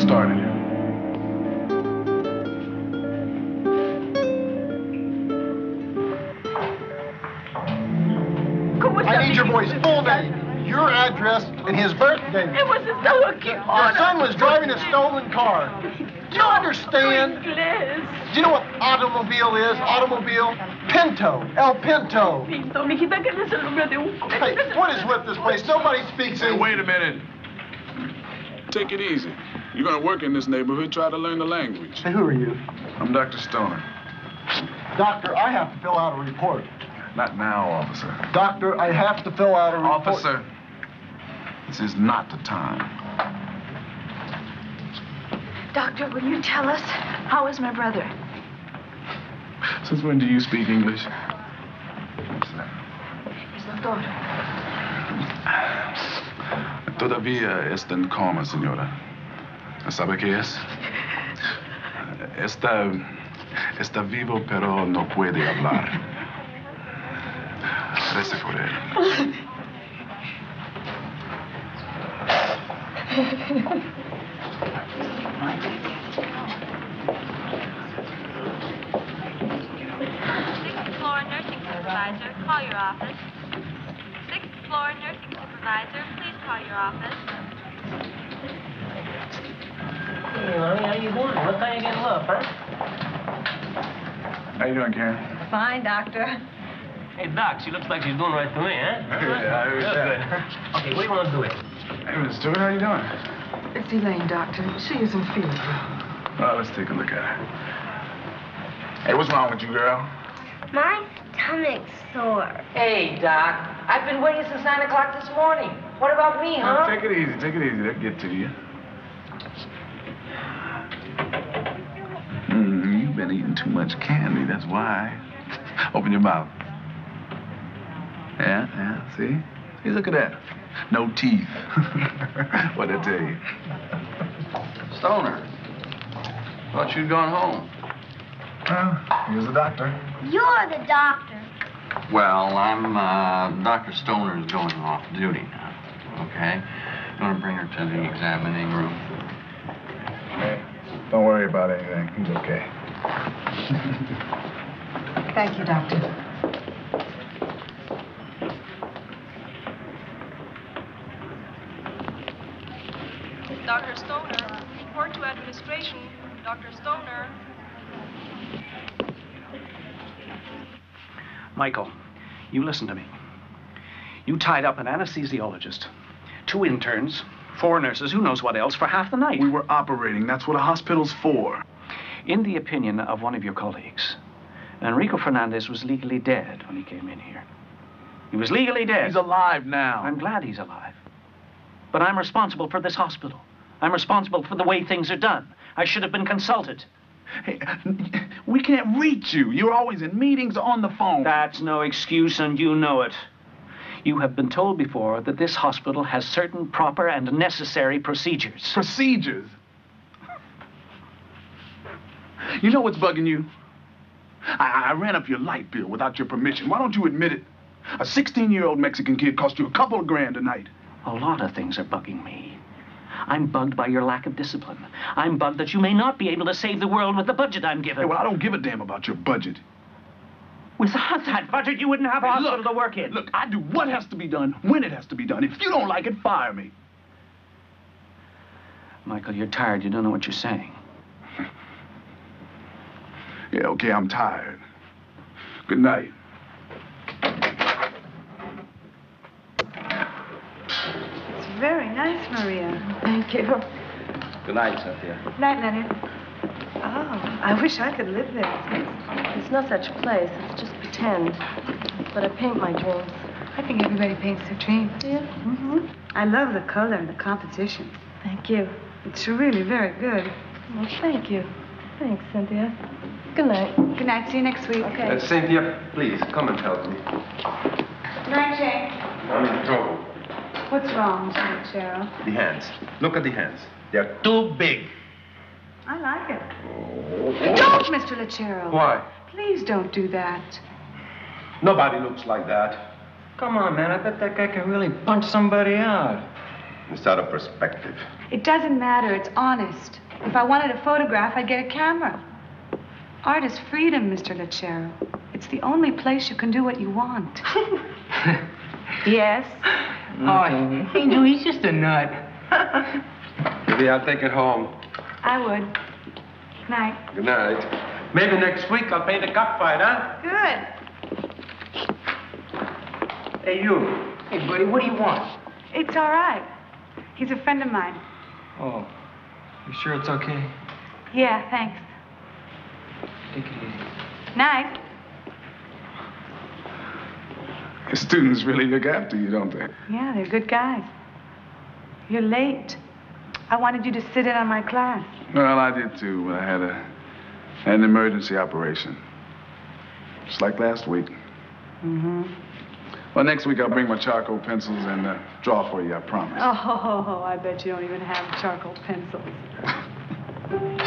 Get started. ¿Cómo está I need your boy's full name, your address, and his birthday. Hemos estado aquí Your son was driving a stolen car. Do you understand? Inglés. Do you know what automobile is? Automobile? Pinto. El Pinto. Pinto, mijita, que ese es el nombre de un Hey, what is with this place? Nobody speaks Hey, English. wait a minute. Take it easy. You're going to work in this neighborhood, try to learn the language. Hey, who are you? I'm Dr. Stoner. Doctor, I have to fill out a report. Not now, officer. Doctor, I have to fill out a report. Officer, this is not the time. Doctor, will you tell us how is my brother? Since when do you speak English? Doctor. Todavía está en coma, señora. ¿Sabe qué es? Está, está vivo, pero no puede hablar. Rece por él. Sixth floor nursing supervisor, call your office. Sixth floor nursing supervisor, please call your office. Hey, honey, how you doing? What time you getting up, huh? How you doing, Karen? Fine, Doctor. Hey, Doc, she looks like she's doing right to me, huh? Yeah, I heard Real that. good. Okay, what do you want to do it? Hey, Miss Stewart, how you doing? It's Elaine, Doctor. She isn't feeling Well, let's take a look at her. Hey, what's wrong with you, girl? My stomach's sore. Hey, Doc. I've been waiting since 9 o'clock this morning. What about me, Now, huh? Take it easy, take it easy. They'll get to you. You've been eating too much candy, that's why. Open your mouth. Yeah, yeah, see? See, look at that. No teeth. What'd I tell you? Stoner. Thought you'd gone home. Well, here's the doctor. You're the doctor. Well, I'm, uh, Dr. Stoner is going off duty now. Okay? I'm Gonna bring her to the examining room. Hey, don't worry about anything. He's okay. Thank you, Doctor. Dr. Stoner, report to administration. Dr. Stoner. Michael, you listen to me. You tied up an anesthesiologist, two interns, four nurses, who knows what else, for half the night. We were operating. That's what a hospital's for. In the opinion of one of your colleagues, Enrico Fernandez was legally dead when he came in here. He was legally dead. He's alive now. I'm glad he's alive. But I'm responsible for this hospital. I'm responsible for the way things are done. I should have been consulted. Hey, we can't reach you. You're always in meetings or on the phone. That's no excuse, and you know it. You have been told before that this hospital has certain proper and necessary procedures. Procedures. You know what's bugging you? I, I ran up your light bill without your permission. Why don't you admit it? A 16 year old Mexican kid cost you a couple of grand a night. A lot of things are bugging me. I'm bugged by your lack of discipline. I'm bugged that you may not be able to save the world with the budget I'm given. Hey, well, I don't give a damn about your budget. Without that budget, you wouldn't have a Hey, hospital look, to work in. Look, I do what has to be done when it has to be done. If you don't like it, fire me. Michael, you're tired. You don't know what you're saying. Yeah, okay, I'm tired. Good night. It's very nice, Maria. Thank you. Good night, Cynthia. Night, Leonard. Oh, I wish I could live there. It's no such place. It's just pretend. But I paint my dreams. I think everybody paints their dreams. Do you? Mm-hmm. I love the color and the composition. Thank you. It's really very good. Well, thank you. Thanks, Cynthia. Good night. Good night. See you next week. Okay. Uh, Cynthia, please, come and help me. Good night, Jane. I'm in trouble. What's wrong, Mr. Lucero? The hands. Look at the hands. They're too big. I like it. Don't, Mr. Lucero. Why? Please don't do that. Nobody looks like that. Come on, man. I bet that guy can really punch somebody out. It's out of perspective. It doesn't matter. It's honest. If I wanted a photograph, I'd get a camera. Art is freedom, Mr. Lucero. It's the only place you can do what you want. yes? Mm-hmm. Oh, Angel, he's just a nut. Maybe I'll take it home. I would. Good night. Good night. Maybe next week I'll pay the cockfight, huh? Good. Hey, you. Hey, buddy, what do you want? It's all right. He's a friend of mine. Oh, you sure it's okay? Yeah, thanks. Take it easy. Night. Your students really look after you, don't they? Yeah, they're good guys. You're late. I wanted you to sit in on my class. Well, I did too, but I had a an emergency operation. Just like last week. Mm-hmm. Well, next week I'll bring my charcoal pencils and uh, draw for you, I promise. Oh, I bet you don't even have charcoal pencils. Don't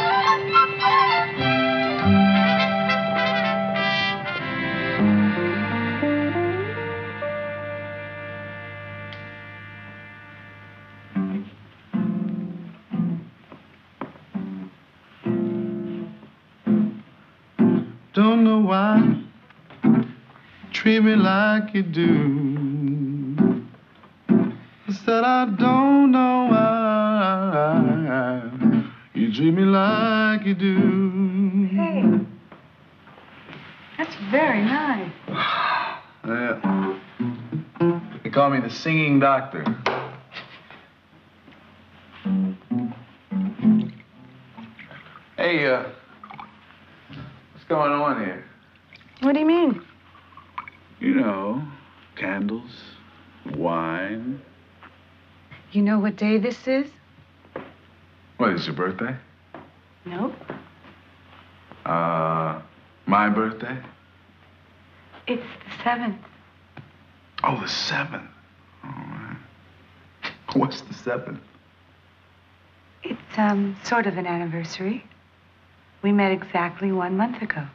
know why treat me like you do. I Said I don't know why treat me like you do. Hey. That's very nice. Yeah. They call me the singing doctor. Hey, uh, what's going on here? What do you mean? You know, candles, wine. You know what day this is? What is your birthday? Nope. Uh, my birthday? It's the seventh. Oh, the seventh. All right. What's the seventh? It's, um, sort of an anniversary. We met exactly one month ago.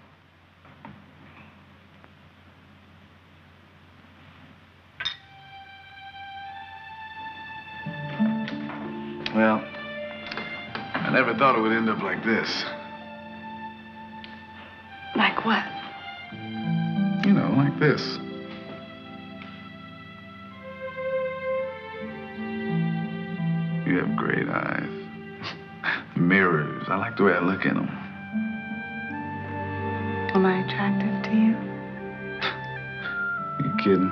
Thought it would end up like this. Like what? You know, like this. You have great eyes. Mirrors. I like the way I look in them. Am I attractive to you? You kidding?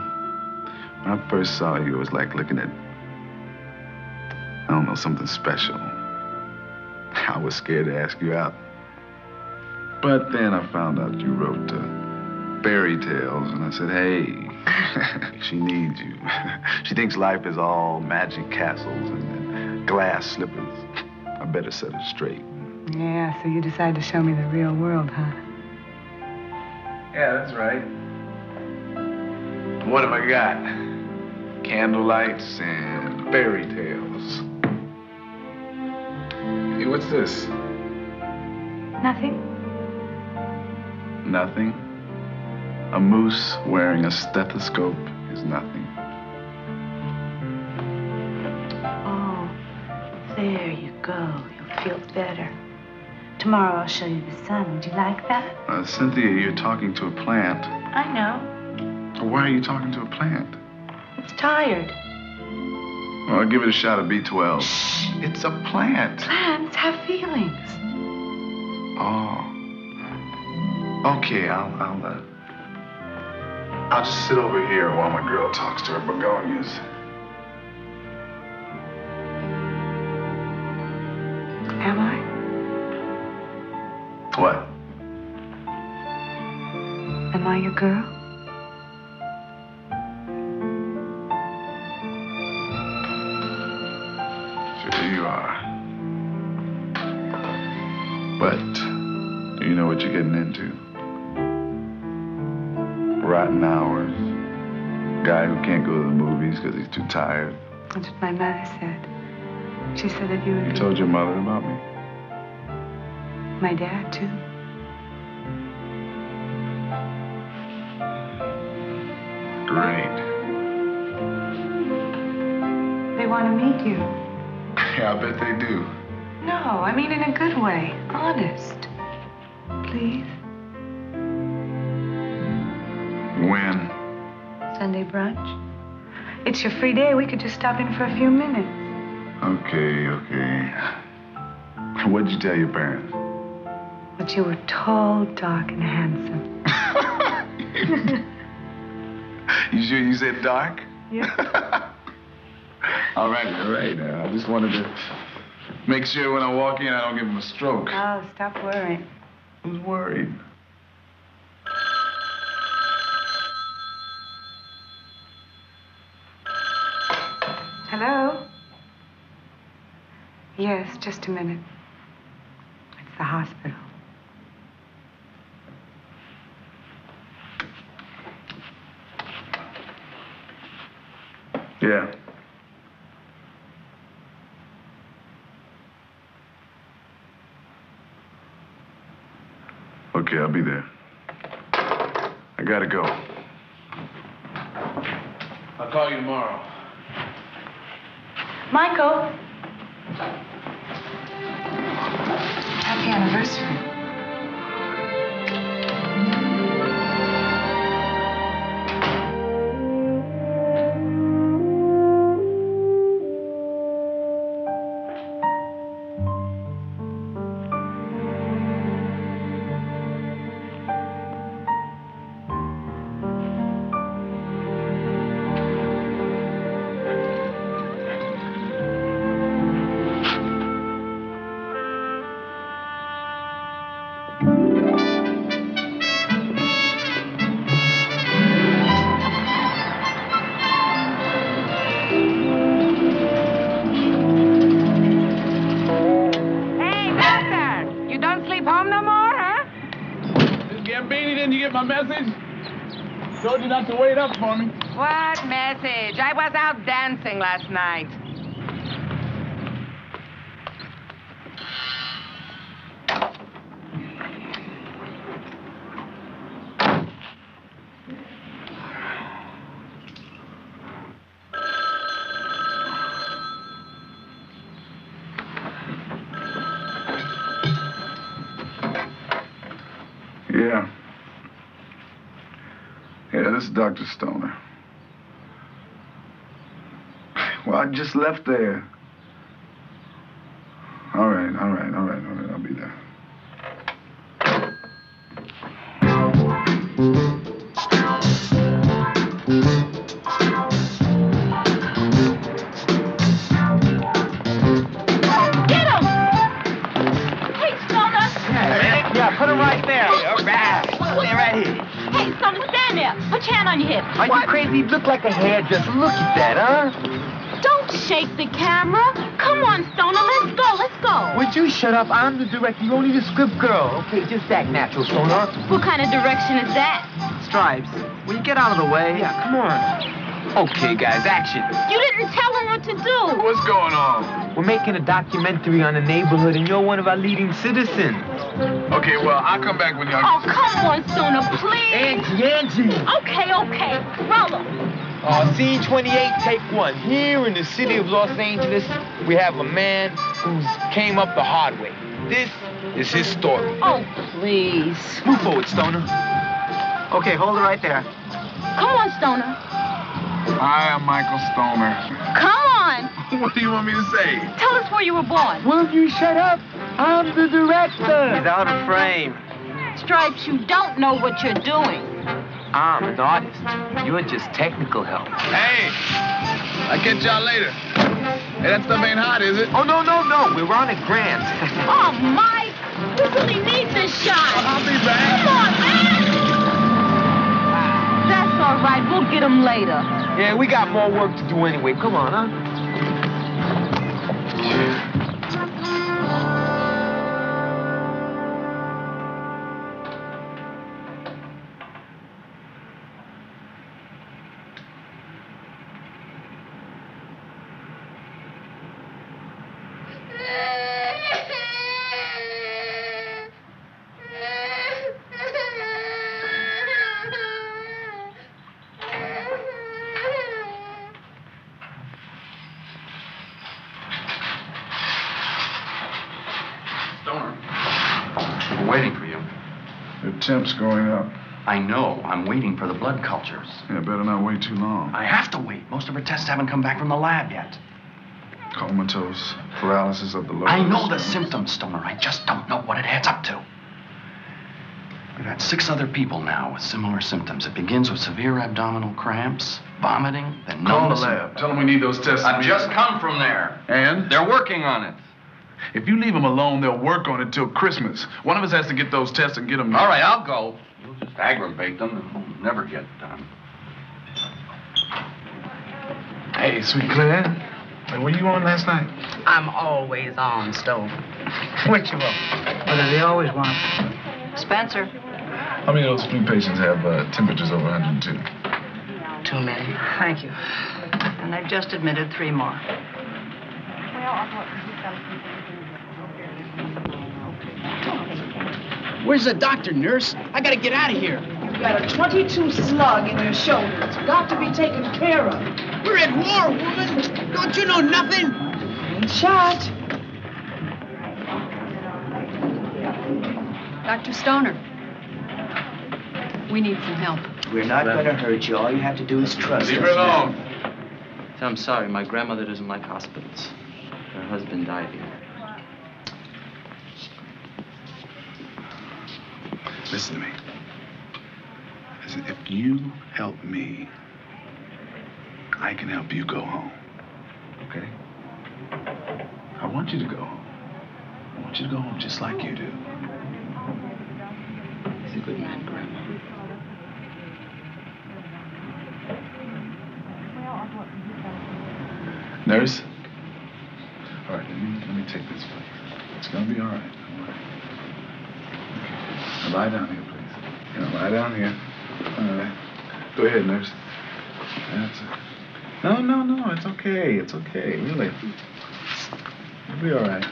When I first saw you, it was like looking at, I don't know, something special. I was scared to ask you out. But then I found out you wrote uh, fairy tales, and I said, hey, she needs you. she thinks life is all magic castles and, and glass slippers. I better set her straight. Yeah, so you decided to show me the real world, huh? Yeah, that's right. What have I got? Candlelights and fairy tales. What's this? Nothing. Nothing. A moose wearing a stethoscope is nothing. Oh, there you go. You'll feel better. Tomorrow I'll show you the sun. Would you like that? Uh, Cynthia, you're talking to a plant. I know. Why are you talking to a plant? It's tired. Well, give it a shot of B12. Shh. It's a plant. Plants have feelings. Oh. Okay, I'll, I'll, uh, I'll just sit over here while my girl talks to her begonias. Am I? What? Am I your girl? Movies because he's too tired. That's what my mother said. She said that you would You told your mother about me? my dad, too. Great. They want to meet you. Yeah, I bet they do. No, I mean in a good way. Honest. Please. It's your free day. We could just stop in for a few minutes. Okay, okay. What'd you tell your parents? That you were tall, dark, and handsome. You sure you said dark? Yeah. all right, all right. Uh, I just wanted to make sure when I walk in I don't give him a stroke. Oh, stop worrying. Who's worried? Hello? Yes, just a minute. It's the hospital. Yeah. Okay, I'll be there. I gotta go. I'll call you tomorrow. Michael. Anniversary. Last night. Yeah. Yeah, this is Dr. Stoner. Well, I just left there. Shut up? I'm the director. You're only the script girl. Okay, just act natural, Stoner. What kind of direction is that? Stripes, will you get out of the way? Yeah, come on. Okay, guys, action. You didn't tell him what to do. What's going on? We're making a documentary on the neighborhood, and you're one of our leading citizens. Okay, well, I'll come back when y'all... Oh, come on, Stoner, please. Angie, Angie. Okay, okay. Roll 'em. Uh, scene 28, take one. Here in the city of Los Angeles, we have a man who's came up the hard way. This is his story. Oh, please. Move forward, Stoner. Okay, hold it right there. Come on, Stoner. Hi, I'm Michael Stoner. Come on. What do you want me to say? Tell us where you were born. Will you shut up? I'm the director. He's out of frame. Stripes, you don't know what you're doing. I'm an artist. You're just technical help. Hey, I'll catch y'all later. Hey, that stuff ain't hot, is it? Oh, no, no, no. We're on a grant. Oh, Mike. We really need this shot. I'll be back. Come on, man. That's all right. We'll get him later. Yeah, we got more work to do anyway. Come on, huh? Going up. I know. I'm waiting for the blood cultures. Yeah, better not wait too long. I have to wait. Most of her tests haven't come back from the lab yet. Comatose, paralysis of the lower. I know the symptoms, Stoner. I just don't know what it adds up to. We've had six other people now with similar symptoms. It begins with severe abdominal cramps, vomiting, then numbness. Call the lab. Tell them we need those tests. I've just come from there. And? They're working on it. If you leave them alone, they'll work on it till Christmas. One of us has to get those tests and get them. All right, I'll go. You'll just aggravate them and we'll never get done. Hey, sweet Claire. Hey, were you on last night? I'm always on, Stone. Which you want? What do they always want? Spencer. How many of those flu patients have uh, temperatures over 102? Too many. Thank you. And they've just admitted three more. Where's the doctor, nurse? I gotta get out of here. You've got a 22 slug in your shoulder. It's got to be taken care of. We're at war, woman. Don't you know nothing? Ain't shot. Dr. Stoner, we need some help. We're not gonna hurt you. All you have to do is trust Leave us. her alone. I'm sorry, my grandmother doesn't like hospitals. Her husband died here. Listen to me. Listen, if you help me, I can help you go home. Okay? I want you to go home. I want you to go home just like you do. He's a good man, Grandma. Nurse? All right, let me, let me take this for you. It's gonna be all right. Lie down here, please. Now lie down here. All right. Go ahead, nurse. That's it. No, no, no. It's okay. It's okay. Really. You'll be all right.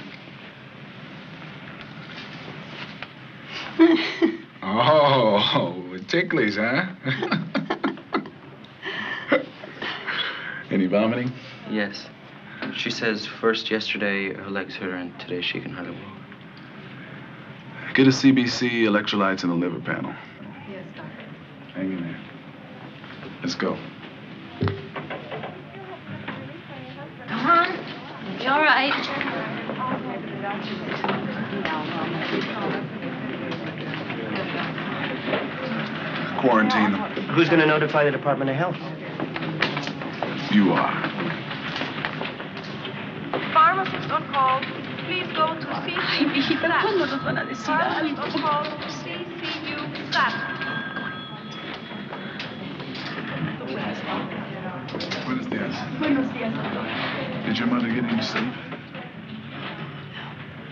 Oh, it ticklish, huh? Any vomiting? Yes. She says first yesterday her legs hurt her and today she can hardly walk. Get a CBC, electrolytes, and a liver panel. Yes, doctor. Hang in there. Let's go. Come on. You all right? Quarantine them. Who's gonna notify the Department of Health? You are. Pharmacist on call. Please go to CCU. Ay, mijita, ¿cuándo nos van a decir algo? on call to CCU Buenos dias. Buenos días, doctor. Did your mother get any sleep?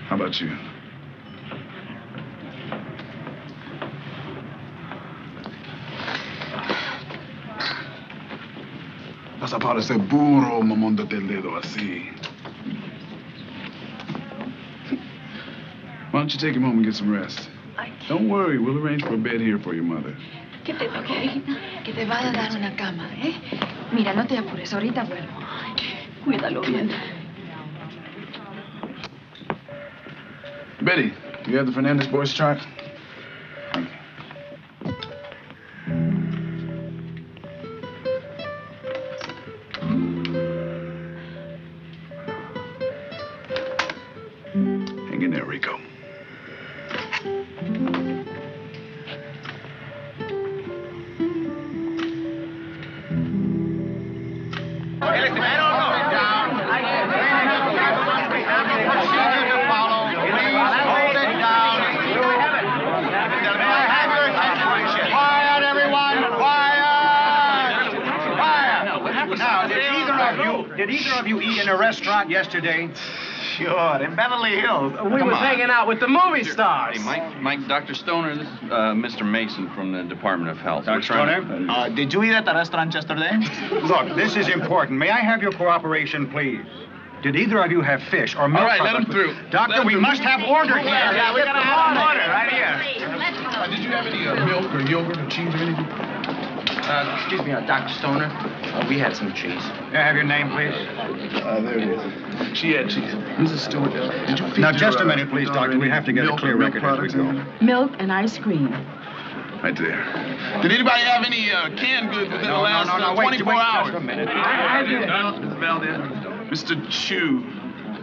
How about you? Vas a parecer burro mamándote el dedo así. Why don't you take him home and get some rest? Don't worry, we'll arrange for a bed here for your mother. ¿Qué te hijita? Que te vaya a dar una cama, ¿eh? Mira, no te apures, ahorita vuelvo. Cuídalo bien. Betty, you have the Fernandez boys chart? Yesterday? Sure, in Beverly Hills. We was hanging out with the movie stars. Hey, Mike, Mike, Dr. Stoner, this is uh, Mr. Mason from the Department of Health. Dr. Stoner? to- Uh, did you eat at the restaurant yesterday? Look, this is important. May I have your cooperation, please? Did either of you have fish or milk? All right, let him through. Doctor, Let we through. must have order here. Yeah, we gotta have order right here. Uh, did you have any uh, milk or yogurt or cheese or anything? Uh, excuse me, uh, Dr. Stoner. Uh, we had some cheese. May I have your name, please? Uh, there it is. She had cheese. Mrs. Stewart, did you feed Now, your, just a uh, minute, please, daughter doctor. We have to get a clear record as we go. Milk and ice cream. Right there. Did anybody have any uh, canned goods within No, the no, last no, no, uh, wait, 24 wait, hours? just a minute. I, I did. Mr. Valdez. Mr. Chu.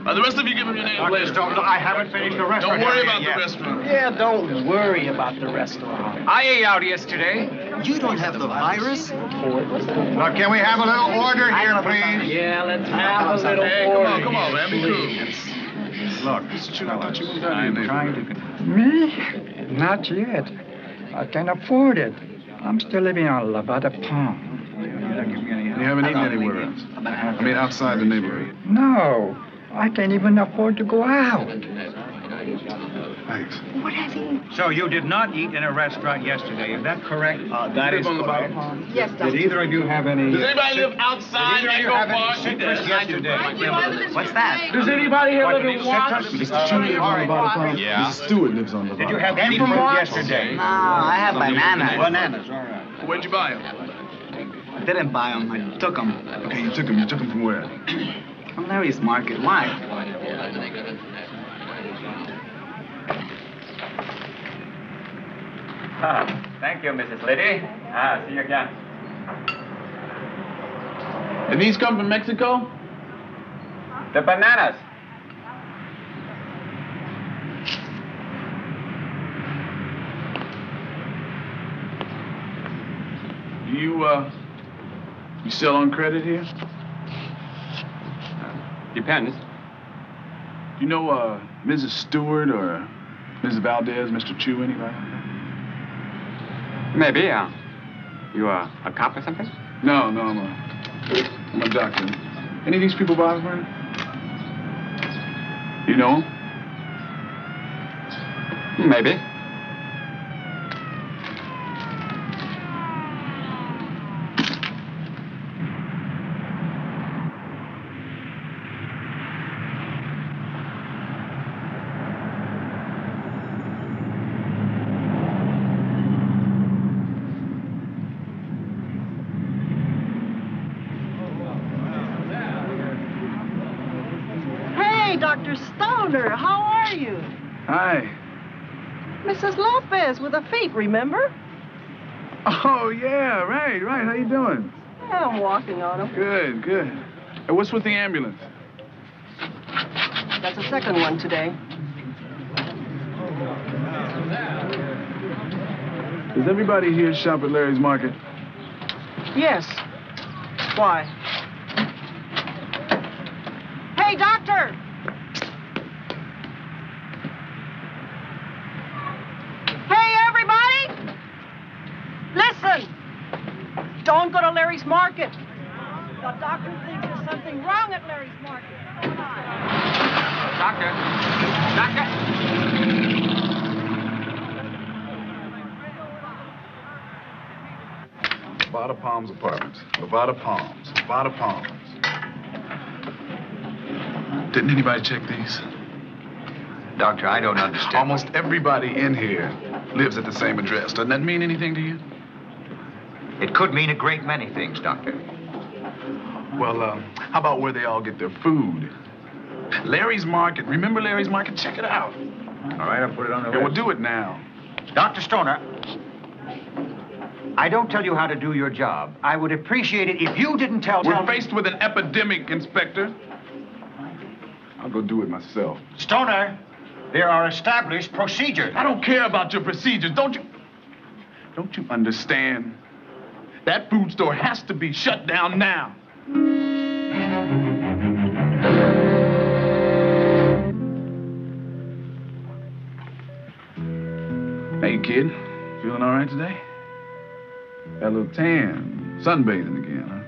Uh, the rest of you give him your name Dr. later. Stoner, I haven't finished the restaurant. Don't worry yet. about the restaurant. Yeah, don't worry about the restaurant. I ate out yesterday. You don't have the virus? Now, can we have a little order here, please? Yeah, let's have a little Hey, come on, come on, man. Be cool. Look, Mr. Chu, I thought you moved out of your I'm trying to... Me? Not yet. I can afford it. I'm still living on Nevada Palm. You haven't eaten anywhere else. I mean, outside the neighborhood. No, I can't even afford to go out. Thanks. What has he? So you did not eat in a restaurant yesterday, is that correct? Uh, that is on the bottom. Yes, Did either of you have any... Does anybody live outside Did either of you Echo have Park? any citrus yesterday? What's that? Does anybody here live in Watts? Mr. Chu lives on the bottom farm. Yeah. Mrs. Stewart lives on the bottom. Did you have any fruit yesterday? No, I have bananas. Bananas, all right. Where'd you buy them? I didn't buy them. I took them Okay, you took them. You took him from where? from Larry's Market. Why? Thank you, Mrs. Liddy. Ah, see you again. Did these come from Mexico? The bananas. You, uh, you sell on credit here? Depends. Do you know, uh, Mrs. Stewart or Mrs. Valdez, Mr. Chu, anybody? Maybe, uh, you uh, a cop or something? No, no, I'm a, I'm a doctor. Any of these people bother for You know? Maybe. Hey, Dr. Stoner, how are you? Hi. Mrs. Lopez with a feet, remember? Oh, yeah, right, right. How you doing? Yeah, I'm walking on them. Good, good. Hey, what's with the ambulance? That's the second one today. Does everybody here shop at Larry's Market? Yes. Why? Hey, doctor! Hey, everybody! Listen! Don't go to Larry's Market. The doctor thinks there's something wrong at Larry's Market. Doctor. Doctor. Nevada Palms Apartments. Nevada Palms. Nevada Palms. Didn't anybody check these? Doctor, I don't understand. Almost everybody in here lives at the same address. Doesn't that mean anything to you? It could mean a great many things, Doctor. Well, uh, how about where they all get their food? Larry's Market. Remember Larry's Market? Check it out. All right, I'll put it on the Yeah, list. well, do it now. Dr. Stoner, I don't tell you how to do your job. I would appreciate it if you didn't tell We're faced with an epidemic, Inspector. I'll go do it myself. Stoner, there are established procedures. I don't care about your procedures. Don't you? Don't you understand? That food store has to be shut down now. Hey, kid. Feeling all right today? Got a little tan. Sunbathing again, huh?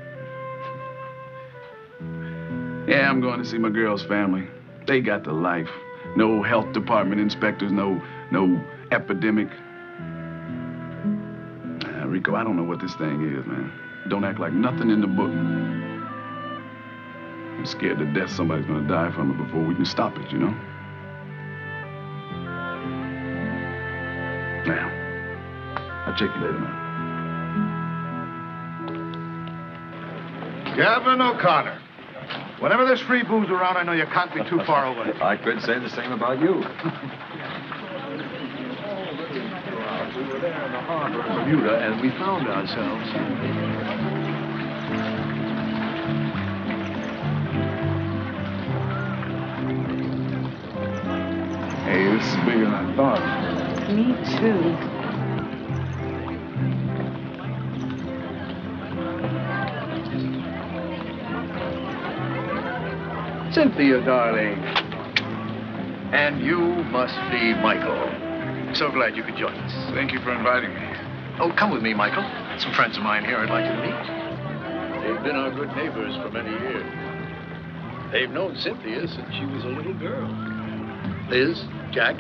Yeah, I'm going to see my girl's family. They got the life. No health department inspectors, no no epidemic. Uh, Rico, I don't know what this thing is, man. Don't act like nothing in the book. I'm scared to death somebody's gonna die from it before we can stop it, you know? Now, I'll check you later, man. Gavin O'Connor. Whenever there's free booze around, I know you can't be too far away. I could say the same about you. We were there in the harbor of Bermuda, and we found ourselves. Hey, this is bigger than I thought. Me too. Cynthia, darling. And you must be Michael. So glad you could join us. Thank you for inviting me. Oh, come with me, Michael. Some friends of mine here I'd like you to meet. They've been our good neighbors for many years. They've known Cynthia since she was a little girl. Liz, Jack,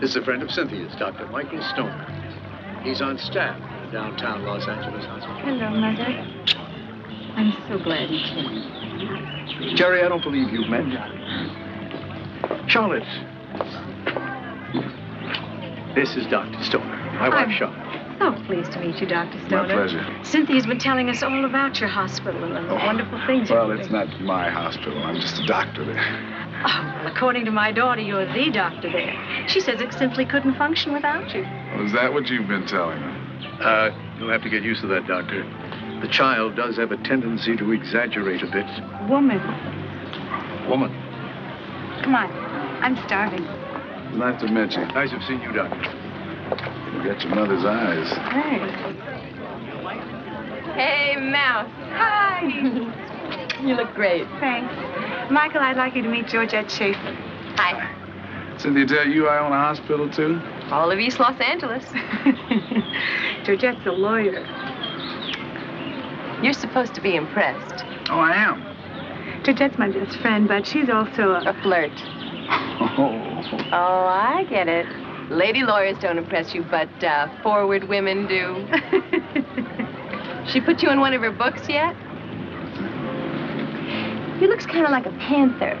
this is a friend of Cynthia's, Dr. Michael Stoner. He's on staff at the downtown Los Angeles hospital. Hello, Mother. I'm so glad you came. Jerry, I don't believe you've met Charlotte. This is Dr. Stoner, my wife, Hi. Charlotte. So pleased to meet you, Dr. Stoner. My pleasure. Cynthia's been telling us all about your hospital and the wonderful things Well, you're it's doing. not my hospital. I'm just a doctor there. Oh, well, according to my daughter, you're the doctor there. She says it simply couldn't function without you. Well, is that what you've been telling her? Uh, you'll have to get used to that, Doctor. The child does have a tendency to exaggerate a bit. Woman. Woman. Come on. I'm starving. Nice to meet you. Nice to have seen you, Doctor. You got your mother's eyes. Hey. Hey, Mouse. Hi. You look great. Thanks. Michael, I'd like you to meet Georgette Schaefer. Hi. Cynthia tell you I own a hospital, too? All of East Los Angeles. Georgette's a lawyer. You're supposed to be impressed. Oh, I am. Georgette's my best friend, but she's also a... A flirt. Oh. Oh, I get it. Lady lawyers don't impress you, but uh, forward women do. she put you in one of her books yet? He looks kind of like a panther.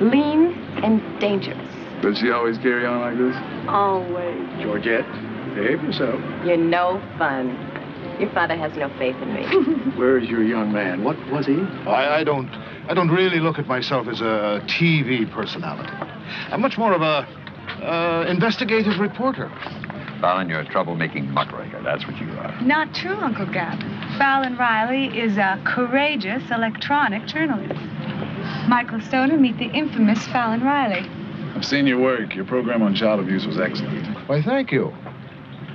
Lean and dangerous. Does she always carry on like this? Always. Georgette, behave yourself. You're no fun. Your father has no faith in me. Where is your young man? What was he? I, I don't I don't really look at myself as a TV personality. I'm much more of a uh, investigative reporter. Fallon, you're a troublemaking muckraker. That's what you are. Not true, Uncle Gavin. Fallon Riley is a courageous electronic journalist. Michael Stoner, meet the infamous Fallon Riley. I've seen your work. Your program on child abuse was excellent. Why, thank you.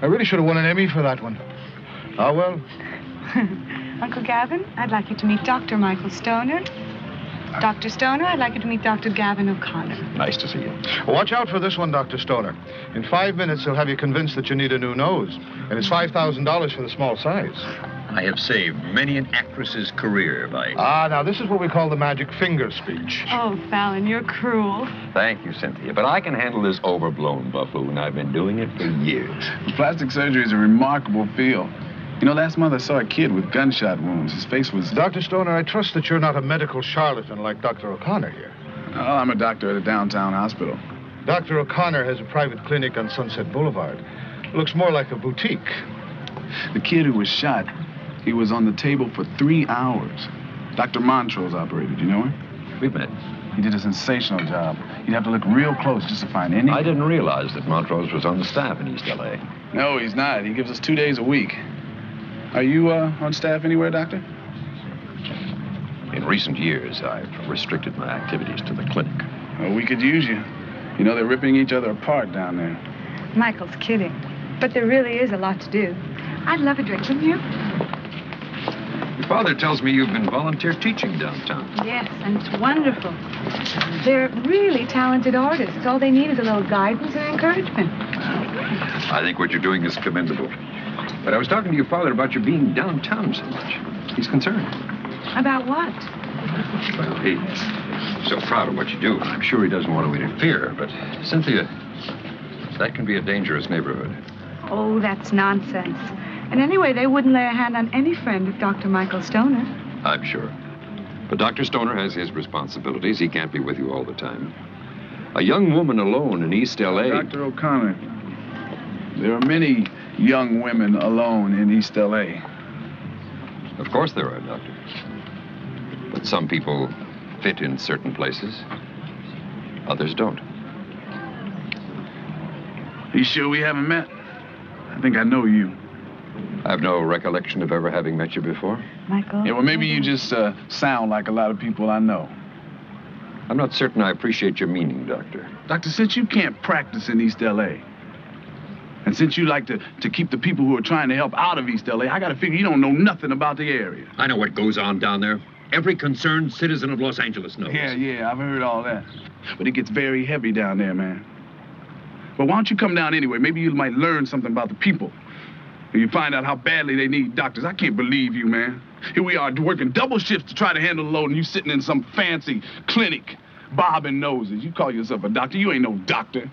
I really should have won an Emmy for that one. Ah, well, Uncle Gavin, I'd like you to meet Dr. Michael Stoner. Dr. Stoner, I'd like you to meet Dr. Gavin O'Connor. Nice to see you. watch out for this one, Dr. Stoner. In five minutes, he'll have you convinced that you need a new nose. And it's $5,000 for the small size. I have saved many an actress's career by. Ah, now, this is what we call the magic finger speech. Oh, Fallon, you're cruel. Thank you, Cynthia. But I can handle this overblown buffoon. I've been doing it for years. Plastic surgery is a remarkable field. You know, last month I saw a kid with gunshot wounds. His face was. Dr. Stoner, I trust that you're not a medical charlatan like Dr. O'Connor here. Oh, I'm a doctor at a downtown hospital. Dr. O'Connor has a private clinic on Sunset Boulevard. Looks more like a boutique. The kid who was shot, he was on the table for three hours. Dr. Montrose operated. Do you know him? We've met. He did a sensational job. You'd have to look real close just to find any. I didn't realize that Montrose was on the staff in East L.A. No, he's not. He gives us two days a week. Are you uh, on staff anywhere, Doctor? In recent years, I've restricted my activities to the clinic. Well, we could use you. You know, they're ripping each other apart down there. Michael's kidding. But there really is a lot to do. I'd love a drink, wouldn't you? Your father tells me you've been volunteer teaching downtown. Yes, and it's wonderful. They're really talented artists. All they need is a little guidance and encouragement. I think what you're doing is commendable. But I was talking to your father about your being downtown so much. He's concerned. About what? Well, he's so proud of what you do. I'm sure he doesn't want to interfere, but Cynthia, that can be a dangerous neighborhood. Oh, that's nonsense. And anyway, they wouldn't lay a hand on any friend of Dr. Michael Stoner. I'm sure. But Dr. Stoner has his responsibilities. He can't be with you all the time. A young woman alone in East L.A. Dr. O'Connor, there are many young women alone in East L.A. Of course there are, Doctor. But some people fit in certain places, others don't. You sure we haven't met? I think I know you. I have no recollection of ever having met you before. Michael? Yeah, well, maybe you just uh, sound like a lot of people I know. I'm not certain I appreciate your meaning, Doctor. Doctor, since you can't practice in East L.A., and since you like to, to keep the people who are trying to help out of East L.A., I gotta figure you don't know nothing about the area. I know what goes on down there. Every concerned citizen of Los Angeles knows. Yeah, yeah, I've heard all that. But it gets very heavy down there, man. But why don't you come down anyway? Maybe you might learn something about the people. And you find out how badly they need doctors. I can't believe you, man. Here we are working double shifts to try to handle the load, and you sitting in some fancy clinic, bobbing noses. You call yourself a doctor. You ain't no doctor.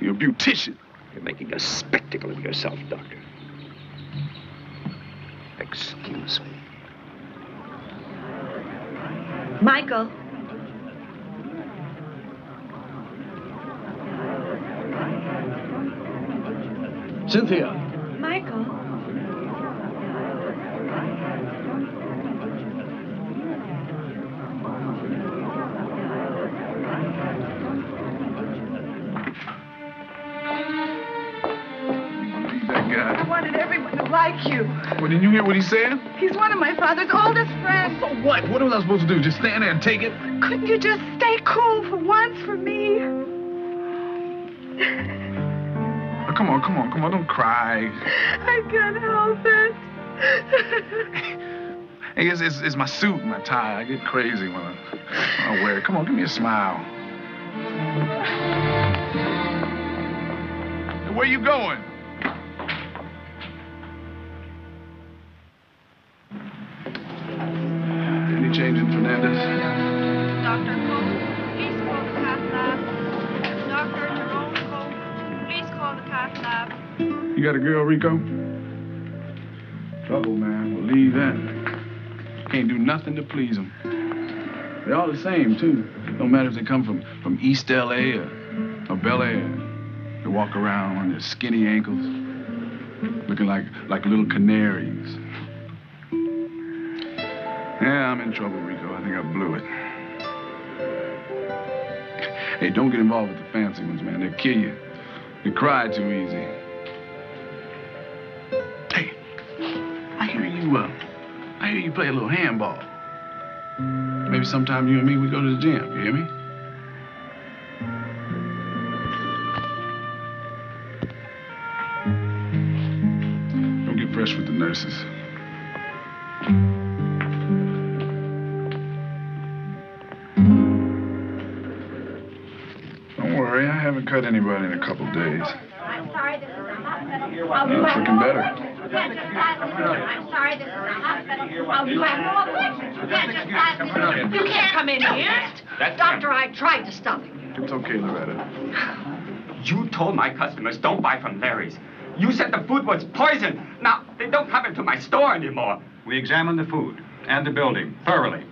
You're a beautician. You're making a spectacle of yourself, Doctor. Excuse me. Michael. Cynthia. Michael. Well, did you hear what he said? He's one of my father's oldest friends. So what? What was I supposed to do? Just stand there and take it? Couldn't you just stay cool for once for me? Oh, come on, come on, come on. Don't cry. I can't help it. Hey, it's, it's, it's my suit and my tie. I get crazy when I, when I wear it. Come on, give me a smile. Where you going? Any change in Fernandez? Dr. Cole, please call the cath lab. Dr. Jerome Cole, please call the cath lab. You got a girl, Rico? Trouble, man. We'll leave that. Can't do nothing to please them. They're all the same, too. No matter if they come from, from East L.A. or, or Bel Air. They walk around on their skinny ankles, looking like, like little canaries. Yeah, I'm in trouble, Rico. I think I blew it. Hey, don't get involved with the fancy ones, man. They'll kill you. They cry too easy. Hey, I hear you, uh, I hear you play a little handball. Maybe sometime you and me, we go to the gym. You hear me? Don't get fresh with the nurses. Cut anybody in a couple days. I'm sorry, this is a hospital. Uh, it's looking better. You can't just pass me through. I'm sorry, this is a hospital. Oh, you have no objection. You can't just pass me through. You can't come in here. Doctor, I tried to stop him. It's okay, Loretta. You told my customers don't buy from Larry's. You said the food was poison. Now, they don't come into my store anymore. We examined the food and the building thoroughly.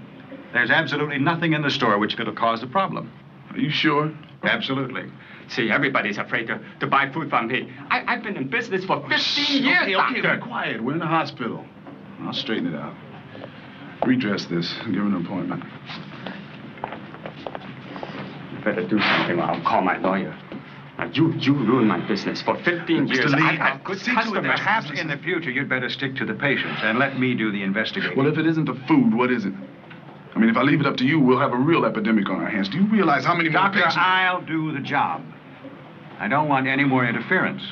There's absolutely nothing in the store which could have caused a problem. Are you sure? Absolutely. See, everybody's afraid to, to buy food from me. I, I've been in business for 15 years, okay, okay, Doctor. be quiet. We're in the hospital. I'll straighten it out. Redress this. Give an appointment. You better do something or I'll call my lawyer. Now, you, you ruined my business for 15 years. Mr. Lee, I've I'll had good see to it customers. that perhaps in the future you'd better stick to the patients and let me do the investigating. Well, if it isn't the food, what is it? I mean, if I leave it up to you, we'll have a real epidemic on our hands. Do you realize how many more Doctor. I'll do the job. I don't want any more interference.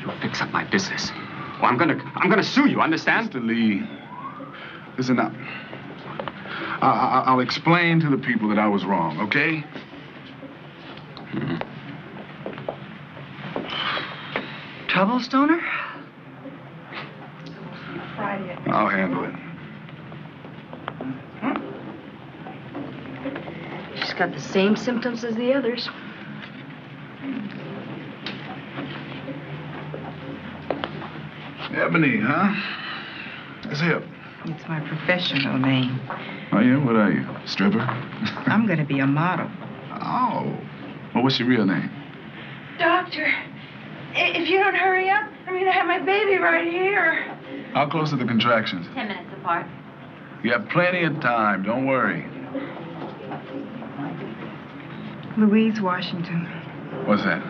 You fix up my business. Well, I'm gonna, I'm gonna sue you. Understand? Mr. Lee, listen up. I, I, I'll explain to the people that I was wrong, okay? Trouble, Stoner? righty. I'll handle it. She's got the same symptoms as the others. Ebony, huh? That's hip. It's my professional name. Oh, yeah? What are you? Stripper? I'm going to be a model. Oh. Well, what's your real name? Doctor, if you don't hurry up, I'm gonna have my baby right here. How close are the contractions? Ten minutes apart. You have plenty of time. Don't worry. Louise Washington. What's that?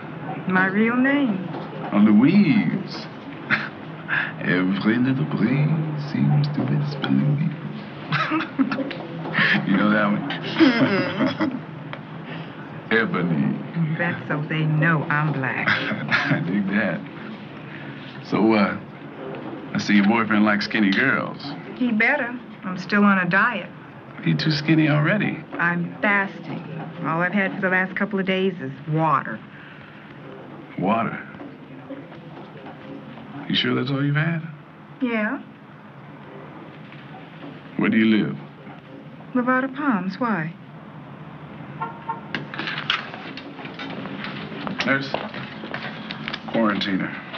My real name. Oh, Louise. Every little breeze seems to whisper Louise. you know that one? Ebony. That's so they know I'm black. I dig that. So, uh, I see your boyfriend likes skinny girls. He better. I'm still on a diet. He too skinny already. I'm fasting. All I've had for the last couple of days is water. Water. You sure that's all you've had? Yeah? Where do you live? Nevada Palms. Why? Nurse? Quarantine her.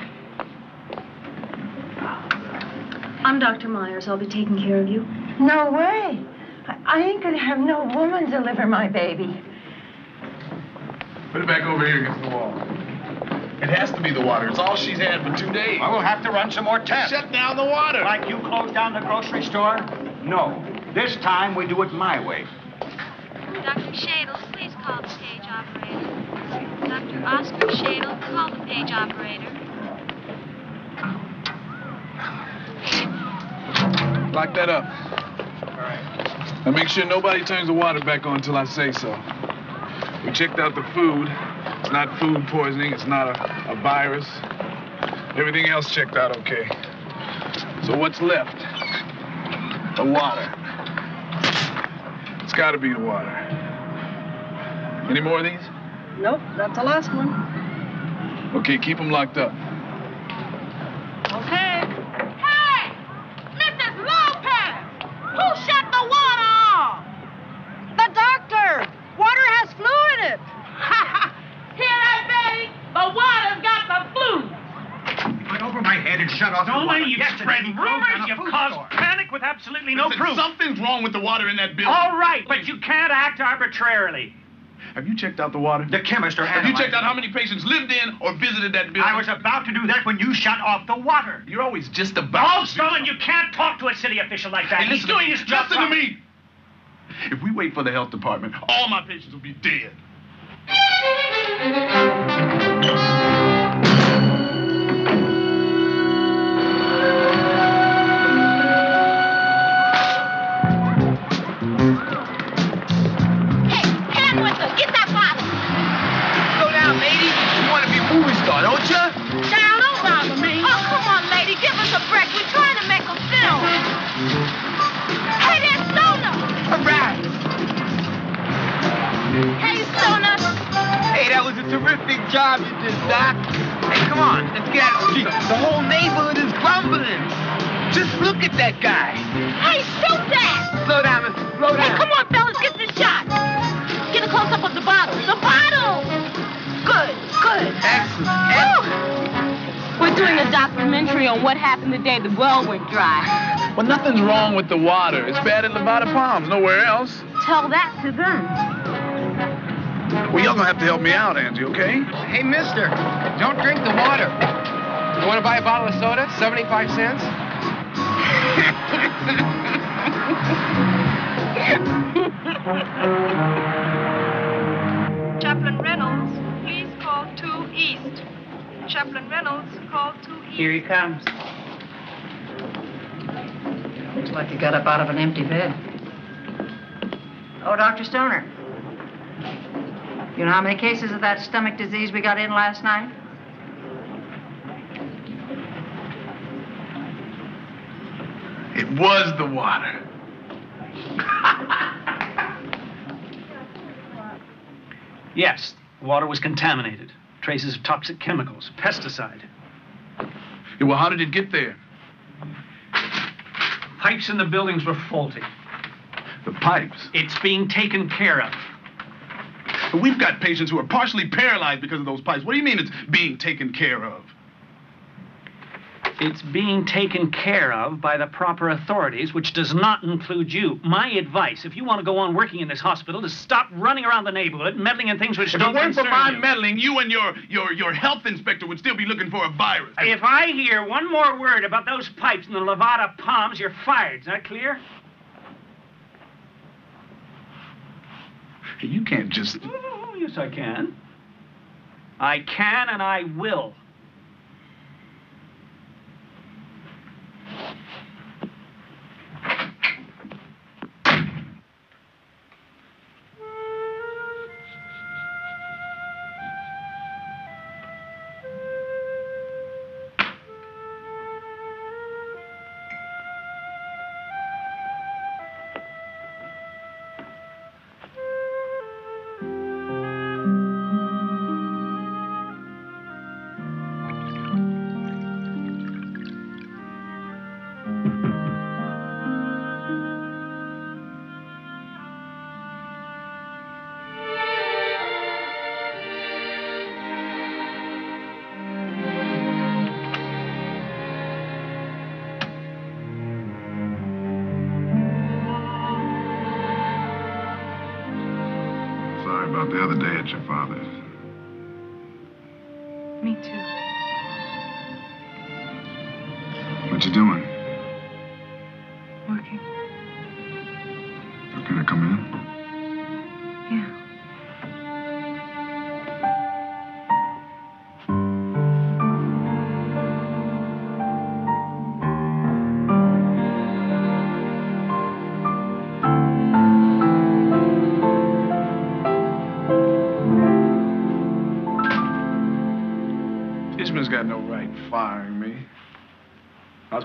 I'm Dr. Myers. I'll be taking care of you. No way. I, I ain't gonna have no woman deliver my baby. Put it back over here against the wall. It has to be the water. It's all she's had for two days. I will have to run some more tests. Shut down the water. Like you closed down the grocery store? No. This time we do it my way. Dr. Shadle, please call the page operator. Dr. Oscar Shadle, call the page operator. Lock that up. Right. Now make sure nobody turns the water back on until I say so. We checked out the food. It's not food poisoning. It's not a, a virus. Everything else checked out okay. So what's left? The water. It's got to be the water. Any more of these? Nope, that's the last one. Okay, keep them locked up. Okay. Hey! Mrs. Lopez! Who shut the water off? The doctor! Water has flu in it! Hear that, Betty? The water's got the flu! Went over my head and shut off the Only water. you've Yesterday, spread you closed rumors, down a you've food caused store. panic with absolutely no Listen, proof. Something's wrong with the water in that building. All right, but you can't act arbitrarily. Have you checked out the water? The chemist are Have you checked out how many patients lived in or visited that building? I was about to do that when you shut off the water. You're always just about. Also, and you can't talk to a city official like that. Hey, He's doing me. his job. Listen to me. If we wait for the health department, all my patients will be dead. Well, nothing's wrong with the water. It's bad at Nevada Palms, nowhere else. Tell that to them. Well, y'all gonna have to help me out, Angie, okay? Hey, mister. Don't drink the water. You want to buy a bottle of soda? 75 cents? Chaplain Reynolds, please call 2 East. Chaplain Reynolds, call 2 East. Here he comes. Looks like you got up out of an empty bed. Oh, Dr. Stoner. You know how many cases of that stomach disease we got in last night? It was the water. Yes, the water was contaminated. Traces of toxic chemicals, pesticide. Yeah, well, how did it get there? Pipes in the buildings were faulty. The pipes? It's being taken care of. But we've got patients who are partially paralyzed because of those pipes. What do you mean it's being taken care of? It's being taken care of by the proper authorities, which does not include you. My advice, if you want to go on working in this hospital, is stop running around the neighborhood, meddling in things which If don't concern it weren't for my meddling, you and your, your, your health inspector would still be looking for a virus. If I hear one more word about those pipes in the Nevada Palms, you're fired. Is that clear? You can't just. Oh, yes, I can. I can and I will.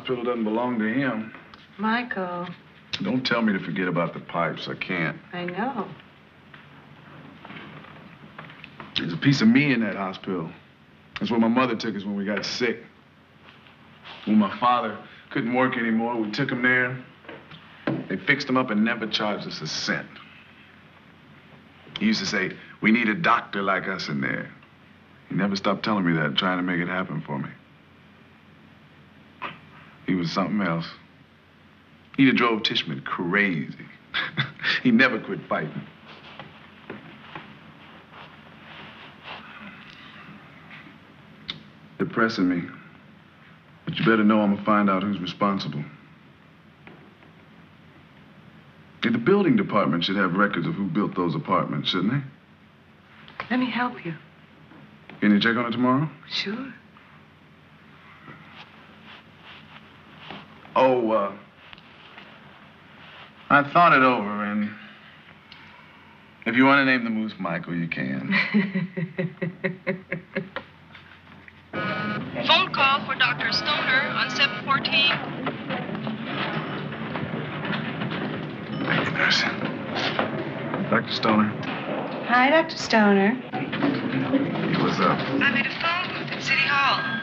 Hospital doesn't belong to him. Michael, Don't tell me to forget about the pipes. I can't. I know. There's a piece of me in that hospital. That's where my mother took us when we got sick. When my father couldn't work anymore, we took him there. They fixed him up and never charged us a cent. He used to say, We need a doctor like us in there. He never stopped telling me that, trying to make it happen for me. He was something else. He'd have drove Tishman crazy. he never quit fighting. Depressing me. But you better know I'm gonna find out who's responsible. Hey, the building department should have records of who built those apartments, shouldn't they? Let me help you. Can you check on it tomorrow? Sure. Oh, uh, I thought it over, and if you want to name the moose Michael, you can. Phone call for Dr. Stoner on 714. Thank you, nurse. Dr. Stoner, Hi, Dr. Stoner. hey, what's up? I'm at a phone booth at City Hall.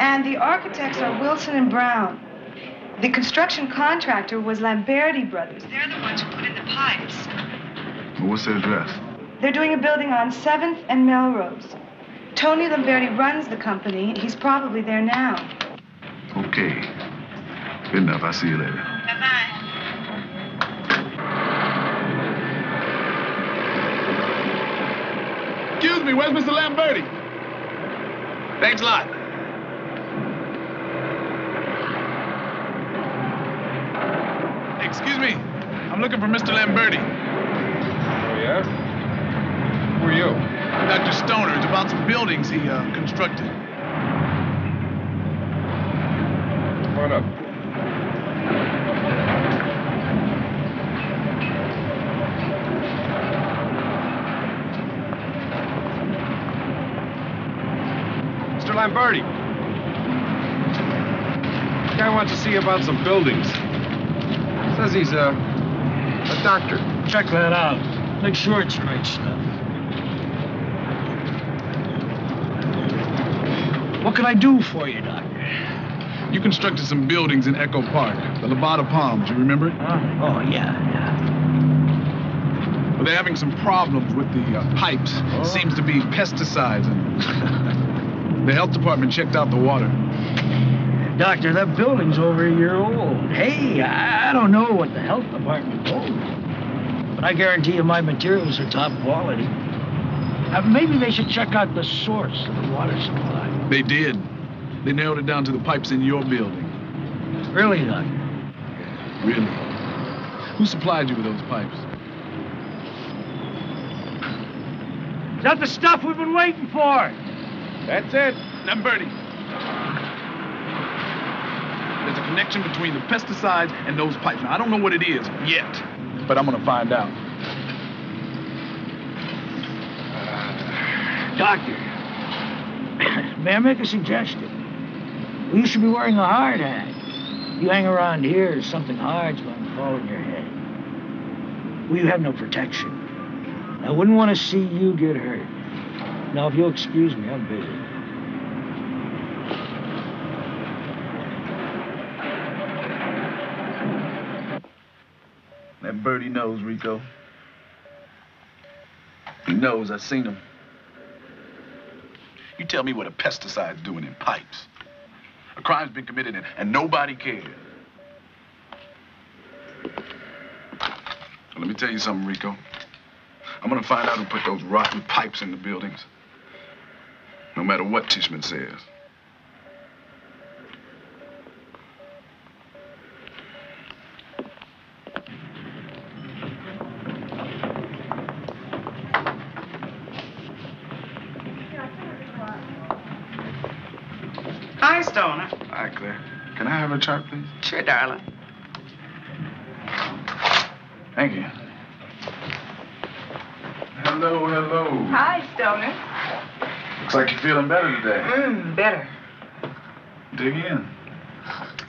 Ann? And the architects are Wilson and Brown. The construction contractor was Lamberti Brothers. They're the ones who put in the pipes. Well, what's their address? They're doing a building on 7th and Melrose. Tony Lamberti runs the company. He's probably there now. Okay. Good enough. I'll see you later. Bye-bye. Excuse me, where's Mr. Lamberti? Thanks a lot. Excuse me. I'm looking for Mr. Lamberti. Oh, yeah? Who are you? Dr. Stoner. It's about some buildings he uh, constructed. Come on up. Mr. Lamberti. Guy wants to see about some buildings. Says he's a, a doctor. Check that out. Make sure it's right stuff. What can I do for you, Doctor? You constructed some buildings in Echo Park, the Nevada Palms. You remember it? oh, yeah, yeah. Well, they're having some problems with the uh, pipes. Seems to be pesticides. And the health department checked out the water. Doctor, that building's over a year old. Hey, I I don't know what the health department told me, but I guarantee you my materials are top quality. Uh, maybe they should check out the source of the water supply. They did. They narrowed it down to the pipes in your building. Really, Doctor? Really? Who supplied you with those pipes? Is that the stuff we've been waiting for? That's it. Lamberti. There's a connection between the pesticides and those pipes. Now, I don't know what it is yet, but I'm gonna find out. Doctor, may I make a suggestion? You should be wearing a hard hat. You hang around here, something hard's going to fall on your head. We have no protection. I wouldn't want to see you get hurt. Now, if you'll excuse me, I'm busy. That birdie knows, Rico. He knows I've seen him. You tell me what a pesticide's doing in pipes. A crime's been committed and, and nobody cares. Let me tell you something, Rico. I'm gonna find out who put those rotten pipes in the buildings. No matter what Tishman says. Hi, Stoner. Hi, Claire. Can I have a chart, please? Sure, darling. Thank you. Hello, hello. Hi, Stoner. Looks like you're feeling better today. Mmm, better. Dig in.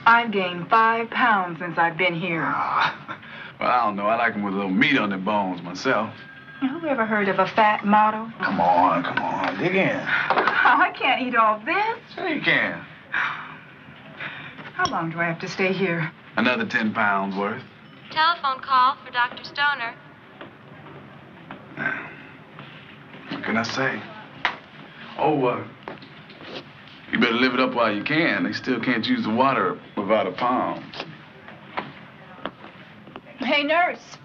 I've gained five pounds since I've been here. Ah, well, I don't know. I like them with a little meat on their bones myself. Who ever heard of a fat model? Come on, come on. Dig in. Oh, I can't eat all this. Sure you can. How long do I have to stay here? Another 10 pounds worth. Telephone call for Dr. Stoner. What can I say? Oh, uh, you better live it up while you can. They still can't use the water without a palm. Hey, nurse.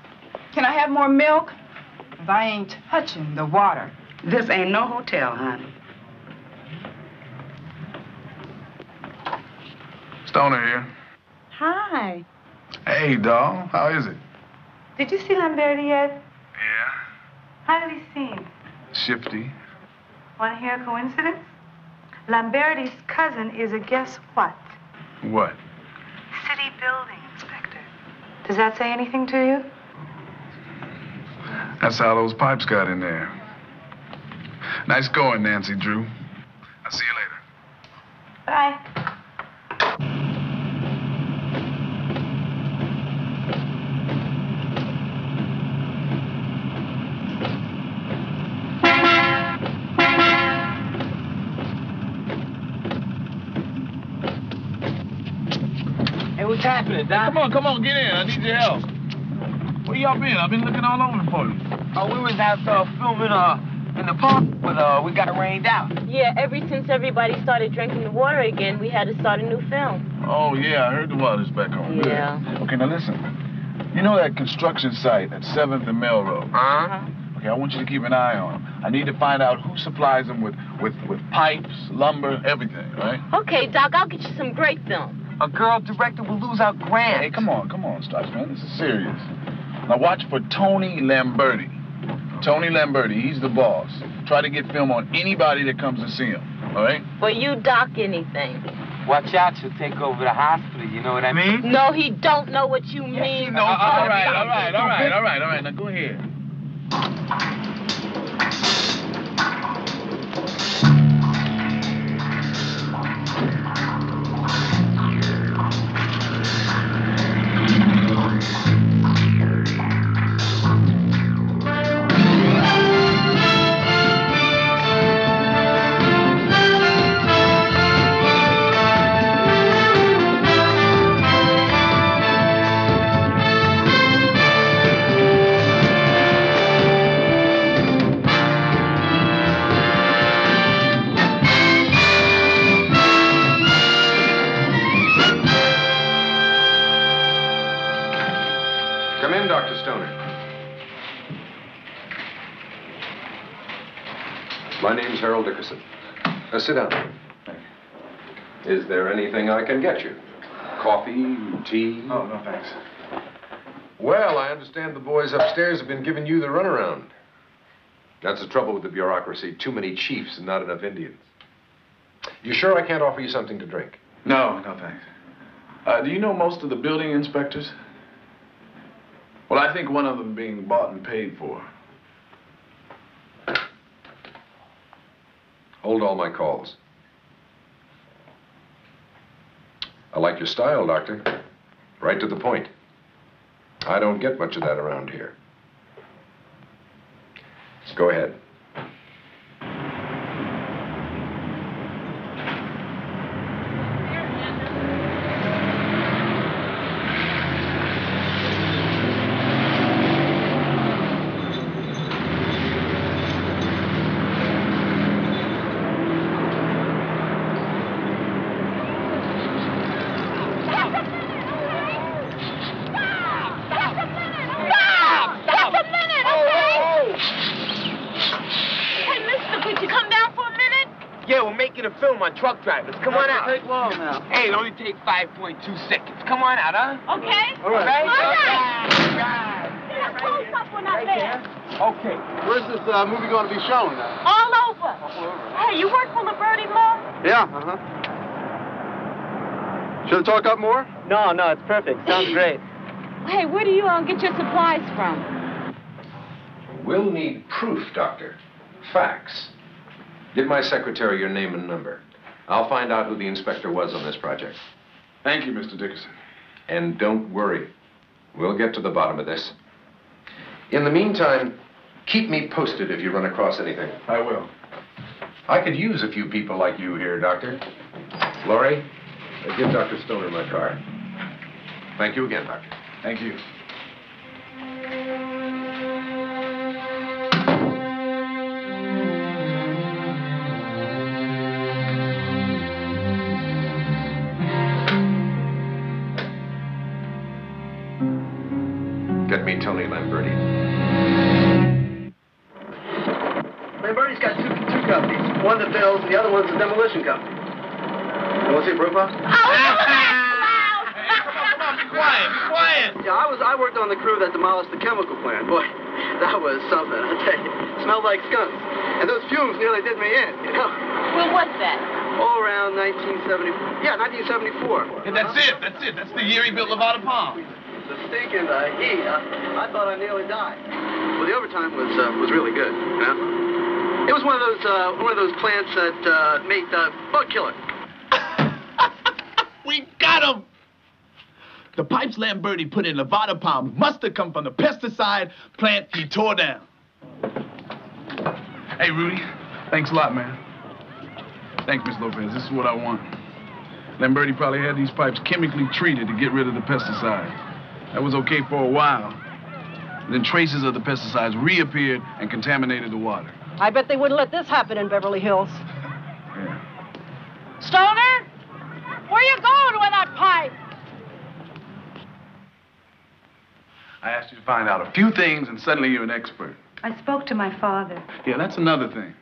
Can I have more milk? If I ain't touching the water. This ain't no hotel, honey. Stoner here. Hi. Hey, doll. How is it? Did you see Lamberti yet? Yeah. How did he seem? Shifty. Want to hear a coincidence? Lamberti's cousin is a guess what? What? City building inspector. Does that say anything to you? That's how those pipes got in there. Nice going, Nancy Drew. I'll see you later. Bye. What's happening, Doc? Come on, come on, get in. I need your help. Where y'all been? I've been looking all over for you. Oh, we was out uh, filming uh, in the park, but uh, we got rained out. Yeah, ever since everybody started drinking the water again, we had to start a new film. Oh, yeah, I heard the water's back on. Good. Yeah. Okay, now listen. You know that construction site at 7th and Melrose? Uh-huh. Okay, I want you to keep an eye on them. I need to find out who supplies them with, with, with pipes, lumber, everything, right? Okay, Doc, I'll get you some great film. A girl director will lose our grant. Hey, come on, come on, Stripes, man. This is serious. Now watch for Tony Lamberti. Tony Lamberti, he's the boss. Try to get film on anybody that comes to see him, all right? For you, dock anything. Watch out, she'll take over the hospital, you know what I mean? No, he don't know what you mean. No, uh, uh, all right, all right, all right, all right, all right. Now go ahead. Sit down. Is there anything I can get you? Coffee, tea? Oh, no, thanks. Well, I understand the boys upstairs have been giving you the runaround. That's the trouble with the bureaucracy. Too many chiefs and not enough Indians. You sure I can't offer you something to drink? No, no, thanks. Uh, do you know most of the building inspectors? Well, I think one of them being bought and paid for. Hold all my calls. I like your style, Doctor. Right to the point. I don't get much of that around here. Go ahead. Stop! Stop a minute, okay? Hey, mister, could you come down for a minute? Yeah, we're making a film on truck drivers. Come on out. Take long now. Hey, it only take 5.2 seconds. Come on out, huh? Okay? All right. All right. Close up when I'm there. Okay. Where's this uh, movie going to be shown? Uh? All over. Hey, you work for Liberty Law? Yeah, uh-huh. Should I talk up more? No, no, it's perfect. Sounds great. Hey, where do you uh, get your supplies from? We'll need proof, Doctor. Facts. Give my secretary your name and number. I'll find out who the inspector was on this project. Thank you, Mr. Dickerson. And don't worry. We'll get to the bottom of this. In the meantime, keep me posted if you run across anything. I will. I could use a few people like you here, Doctor. Laurie, uh, give Dr. Stoner my car. Thank you again, Doctor. Thank you. One's a demolition company. You want to see Brupa? Quiet, be quiet. Yeah, I was. I worked on the crew that demolished the chemical plant. Boy, that was something. I tell you, smelled like skunks, and those fumes nearly did me in. You know, When was that? all around 1974. Yeah, 1974. And that's it. That's it. That's the year he built Nevada Palm. The stink and the heat. I, I thought I nearly died. Well, the overtime was uh, was really good. You know? It was one of those uh, one of those plants that uh, made the bug killer. We got him! The pipes Lamberti put in Nevada Palm must have come from the pesticide plant he tore down. Hey, Rudy. Thanks a lot, man. Thanks, Miss Lopez. This is what I want. Lamberti probably had these pipes chemically treated to get rid of the pesticide. That was okay for a while. Then traces of the pesticides reappeared and contaminated the water. I bet they wouldn't let this happen in Beverly Hills. Stoner? Where you going with that pipe? I asked you to find out a few things, and suddenly you're an expert. I spoke to my father. Yeah, that's another thing.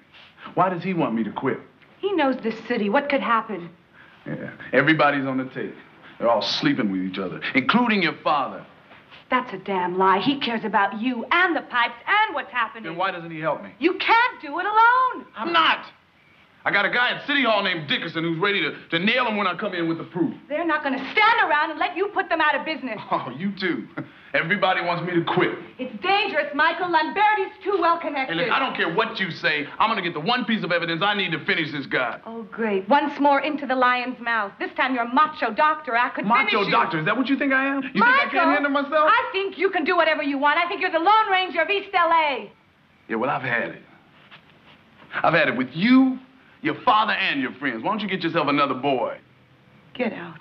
Why does he want me to quit? He knows this city. What could happen? Yeah, everybody's on the take. They're all sleeping with each other, including your father. That's a damn lie. He cares about you and the pipes and what's happening. Then why doesn't he help me? You can't do it alone. I'm not. I got a guy at City Hall named Dickerson who's ready to, to nail him when I come in with the proof. They're not going to stand around and let you put them out of business. Oh, you too. Everybody wants me to quit. It's dangerous, Michael. Lamberti's too well connected. Hey, look, I don't care what you say. I'm gonna get the one piece of evidence I need to finish this guy. Oh, great. Once more into the lion's mouth. This time you're a macho doctor. I could finish Macho you. doctor, is that what you think I am? You Michael, think I can't handle myself? I think you can do whatever you want. I think you're the Lone Ranger of East L.A. Yeah, well, I've had it. I've had it with you, your father, and your friends. Why don't you get yourself another boy? Get out.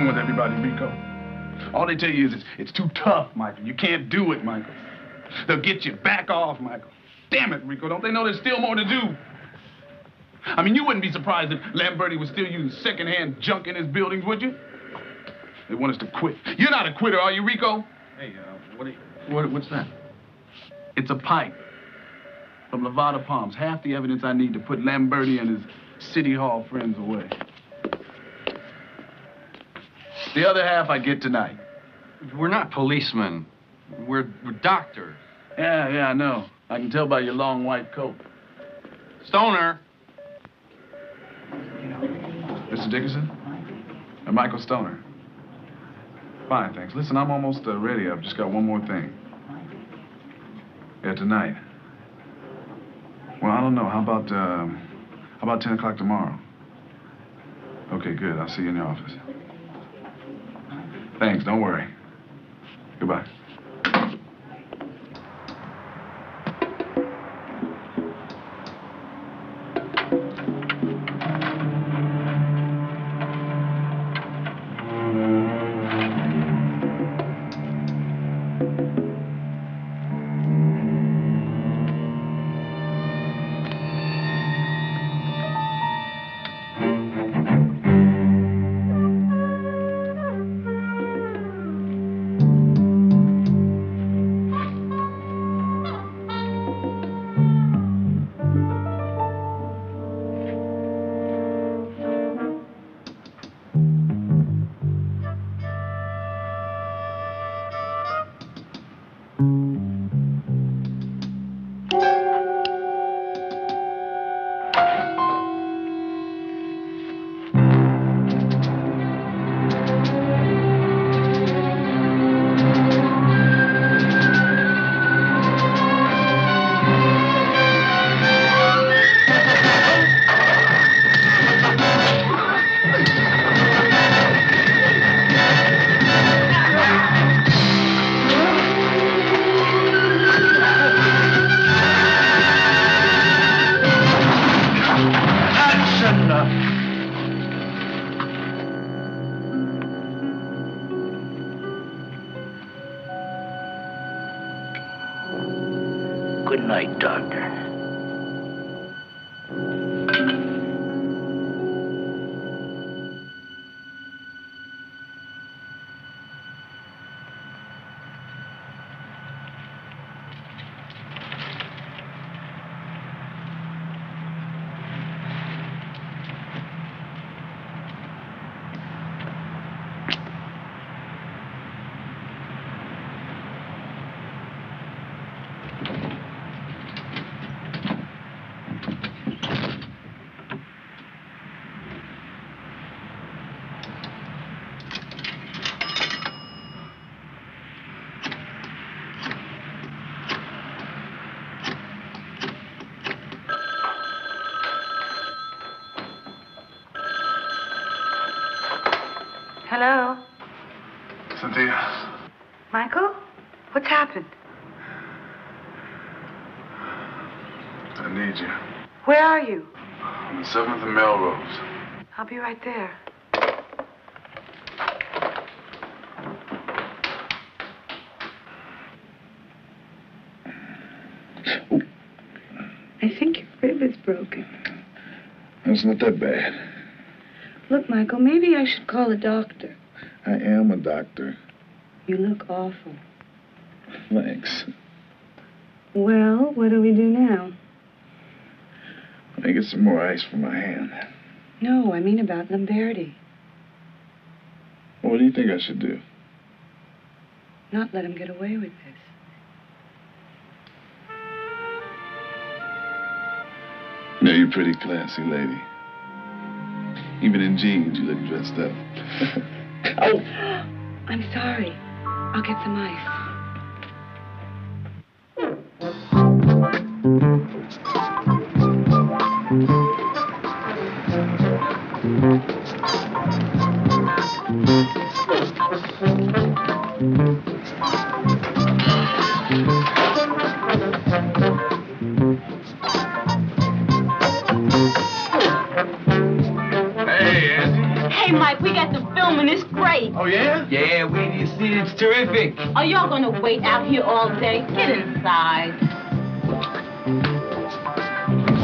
Wrong with everybody, Rico? All they tell you is it's, it's too tough, Michael. You can't do it, Michael. They'll get you. Back off, Michael. Damn it, Rico. Don't they know there's still more to do? I mean, you wouldn't be surprised if Lamberti was still using secondhand junk in his buildings, would you? They want us to quit. You're not a quitter, are you, Rico? Hey, uh, what you... What, what's that? It's a pipe from Nevada Palms. Half the evidence I need to put Lamberti and his city hall friends away. The other half I get tonight. We're not policemen. We're, we're doctors. Yeah, yeah, I know. I can tell by your long white coat. Stoner. Mr. Dickerson? Uh, Michael Stoner. Fine, thanks. Listen, I'm almost uh, ready. I've just got one more thing. Yeah, tonight. Well, I don't know. How about, uh, how about 10 o'clock tomorrow? Okay, good. I'll see you in the office. Thanks. Don't worry. Goodbye. Michael? What's happened? I need you. Where are you? On the 7th and Melrose. I'll be right there. I think your rib is broken. It's not that bad. Look, Michael, maybe I should call a doctor. I am a doctor. You look awful. Thanks. Well, what do we do now? Let me get some more ice for my hand. No, I mean about Lamberti. What do you think I should do? Not let him get away with this. You know, you're pretty classy lady. Even in jeans, you look dressed up. Oh! I'm sorry. I'll get some ice. Hey, Mike, we got the film and it's great. Oh, yeah? Yeah, wait till you see mean, it's terrific. Are y'all gonna wait out here all day? Get inside.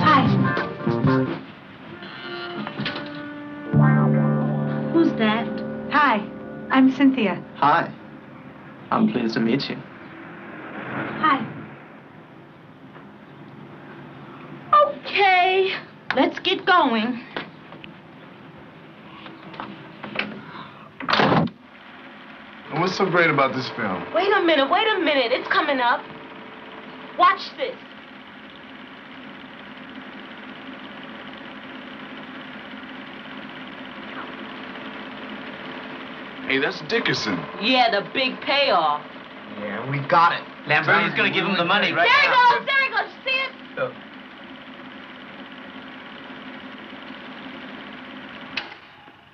Hi. Who's that? Hi, I'm Cynthia. Hi. I'm pleased to meet you. Hi. Okay, let's get going. What's so great about this film? Wait a minute, wait a minute. It's coming up. Watch this. Hey, that's Dickerson. Yeah, the big payoff. Yeah, we got it. Lamberti's gonna give him the money right there now. he goes, there he goes. See it? Oh.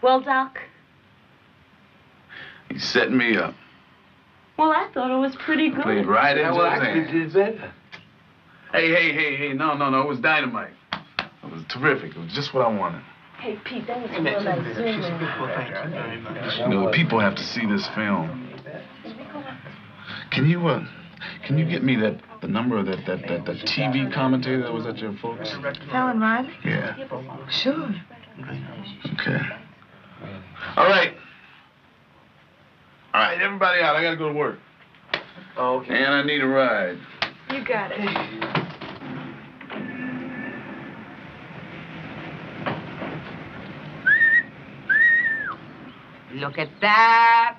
Well, Doc, He's setting me up. well, I thought it was pretty good. Played right Yeah, into well, his actually hands. did better. Hey, hey, hey, hey, no, no, no, it was dynamite. It was terrific. It was just what I wanted. Hey, Pete, that was real nice zooming. You know, the people have to see this film. Can you, uh, can you get me that, the number of that, that, that, that TV commentator that was at your folks? Helen Riley? Yeah. Sure. Okay. All right. All right, everybody out. I gotta go to work. Oh, okay. And I need a ride. You got it. Look at that.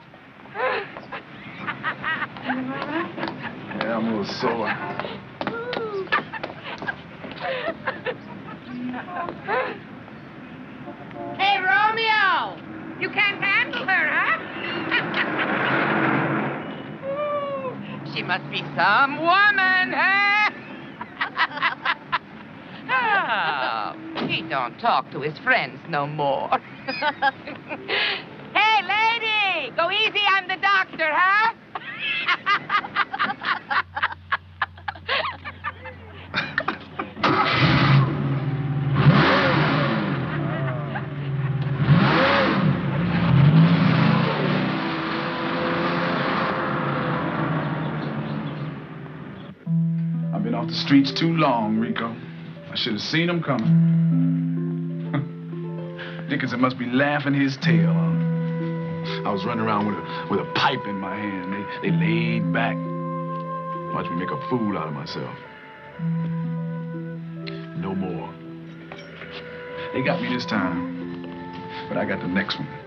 Yeah, I'm a little sore. Hey, Romeo! You can't handle her, huh? She must be some woman, huh? Eh? oh, ah, he don't talk to his friends no more. hey, lady! Go easy on the doctor, huh? I've been off the streets too long, Rico. I should have seen him coming. Dickinson must be laughing his tail off. I was running around with a, with a pipe in my hand. They, they laid back. Watch me make a fool out of myself. No more. They got me this time, but I got the next one.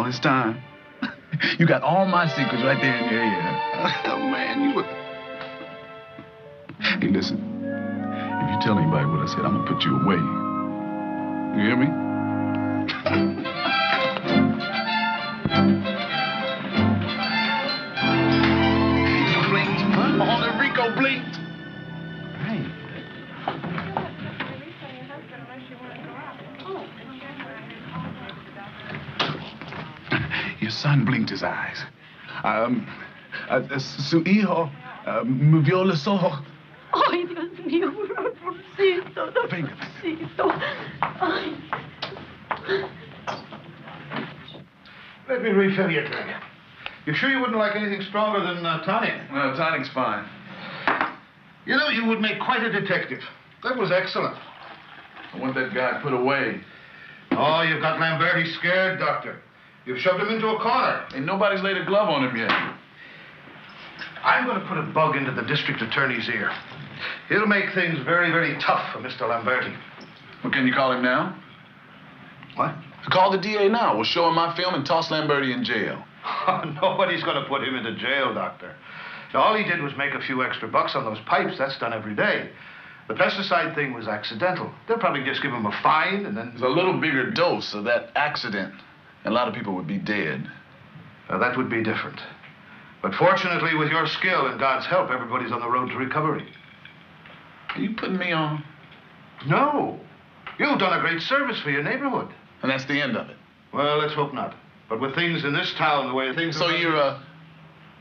All this time. You got all my secrets right there in your ear. Oh, man, you were... Hey, listen. If you tell anybody what I said, I'm gonna put you away. You hear me? su hijo uh, movió los ojos. Ay, Dios mío, Ramoncito, Ramoncito. Ay. Let me refill your drink. You sure you wouldn't like anything stronger than uh, tonic? No, tonic's fine. You know, you would make quite a detective. That was excellent. I want that guy put away. Oh, you've got Lamberti scared, Doctor. You've shoved him into a corner. And nobody's laid a glove on him yet. I'm going to put a bug into the district attorney's ear. He'll make things very, very tough for Mr. Lamberti. Well, can you call him now? What? Call the DA now. We'll show him my film and toss Lamberti in jail. Nobody's going to put him into jail, Doctor. All he did was make a few extra bucks on those pipes. That's done every day. The pesticide thing was accidental. They'll probably just give him a fine and then. There's a little bigger dose of that accident. And A lot of people would be dead. Now, that would be different. But fortunately, with your skill and God's help, everybody's on the road to recovery. Are you putting me on? No. You've done a great service for your neighborhood. And that's the end of it. Well, let's hope not. But with things in this town the way things So are... So you're, uh,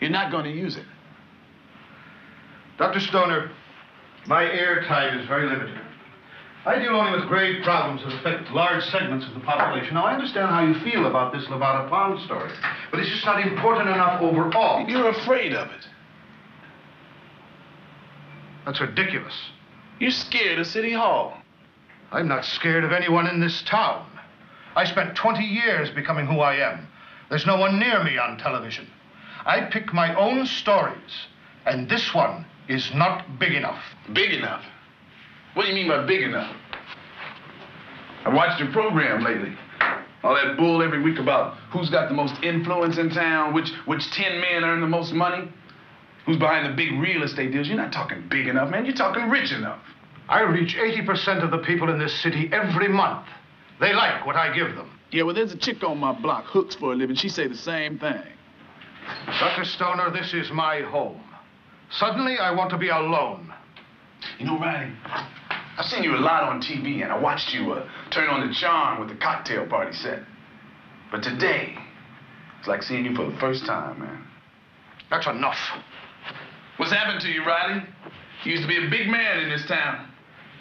you're not going to use it? Dr. Stoner, my air time is very limited. I deal only with grave problems that affect large segments of the population. Now, I understand how you feel about this Nevada Palms story, but it's just not important enough overall. You're afraid of it. That's ridiculous. You're scared of City Hall. I'm not scared of anyone in this town. I spent 20 years becoming who I am. There's no one near me on television. I pick my own stories, and this one is not big enough. Big enough? What do you mean by big enough? I watched your program lately. All that bull every week about who's got the most influence in town, which which 10 men earn the most money, who's behind the big real estate deals. You're not talking big enough, man. You're talking rich enough. I reach 80% of the people in this city every month. They like what I give them. Yeah, well, there's a chick on my block, hooks for a living. She say the same thing. Dr. Stoner, this is my home. Suddenly, I want to be alone. You know, Riley, I've seen you a lot on TV, and I watched you uh, turn on the charm with the cocktail party set. But today, it's like seeing you for the first time, man. That's enough. What's happened to you, Riley? You used to be a big man in this town.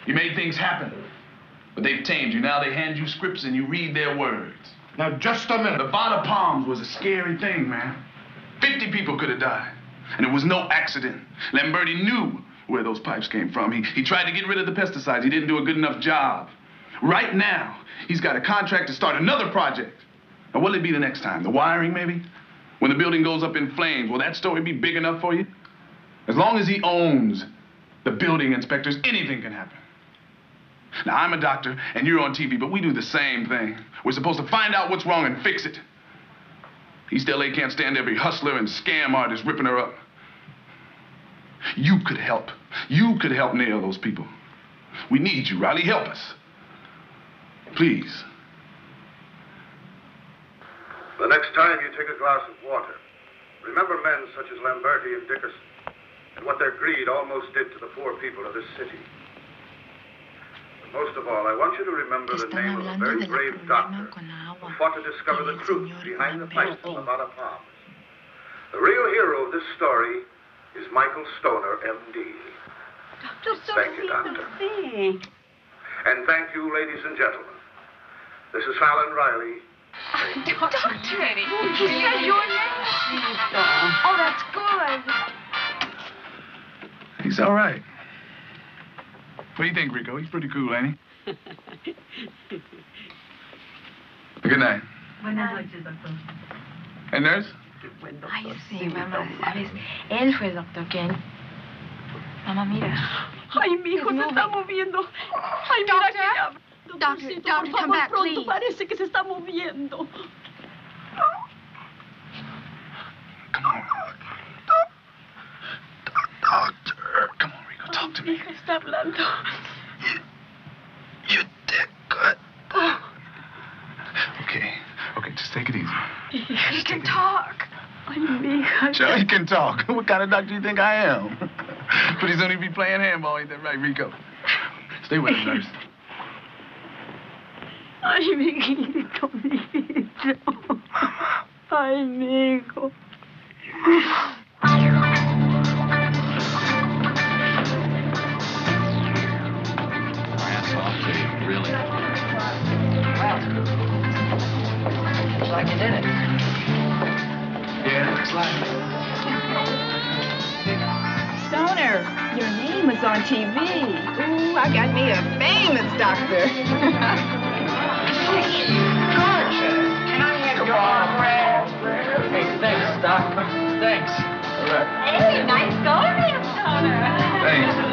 You made things happen. But they've tamed you. Now they hand you scripts and you read their words. Now, just a minute. Nevada Palms was a scary thing, man. 50 people could have died. And it was no accident. Lamberti knew where those pipes came from. He, he tried to get rid of the pesticides. He didn't do a good enough job. Right now, he's got a contract to start another project. Now, what'll it be the next time? The wiring, maybe? When the building goes up in flames, will that story be big enough for you? As long as he owns the building inspectors, anything can happen. Now, I'm a doctor, and you're on TV, but we do the same thing. We're supposed to find out what's wrong and fix it. East LA can't stand every hustler and scam artist ripping her up. You could help. You could help nail those people. We need you, Riley. Help us. Please. The next time you take a glass of water, remember men such as Lamberti and Dickerson and what their greed almost did to the poor people of this city. But most of all, I want you to remember the name of a very brave doctor who fought to discover the truth behind the pipes of Nevada Palms. The real hero of this story is Michael Stoner, M.D. Thank you, Doctor. And thank you, ladies and gentlemen. This is Fallon Riley. Doctor, he said your name. Uh, oh, that's good. He's all right. What do you think, Rico? He's pretty cool, ain't he? Good night. Buenas noches, doctor. And nurse? Ay, sí, mamá, ¿sabes? Él fue el doctor Ken. Mamá, mira. Ay, mi hijo se está moviendo. Ay, mira que ya. Doctor, doctor, por come favor, back, pronto please. parece que se está moviendo. Doctor, come on, Rico, talk to Mi me. hija está hablando. You did good. Okay, okay, just take it easy. He can talk. Hija. Sure, he can talk. What kind of doctor do you think I am? But he's only be playing handball, ain't that right, Rico? Stay with him, nurse. Ay, mi hijito, mi on TV. Ooh, I got me a famous doctor. Gorgeous. Can I have your autograph? Hey, thanks, Doc. Thanks. All right. Hey, nice going Stoner. Thanks.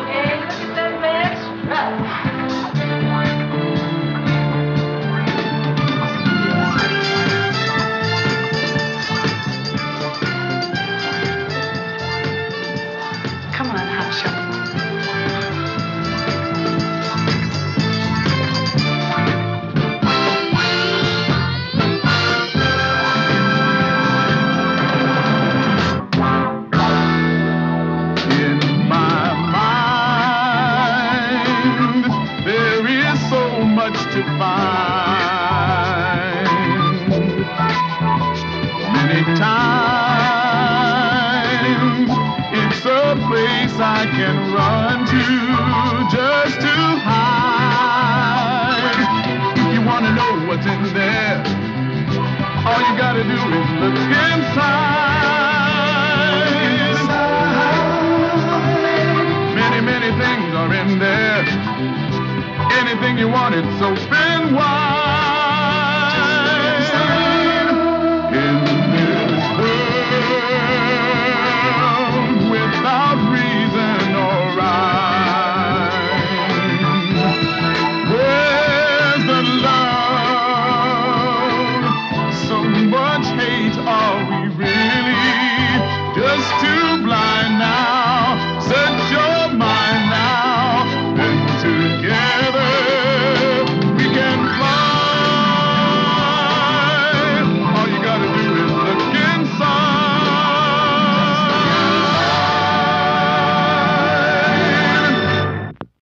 To find. Many times it's a place I can run to just to hide. If you wanna know what's in there, all you gotta do is look inside. Anything you want, it's open wide.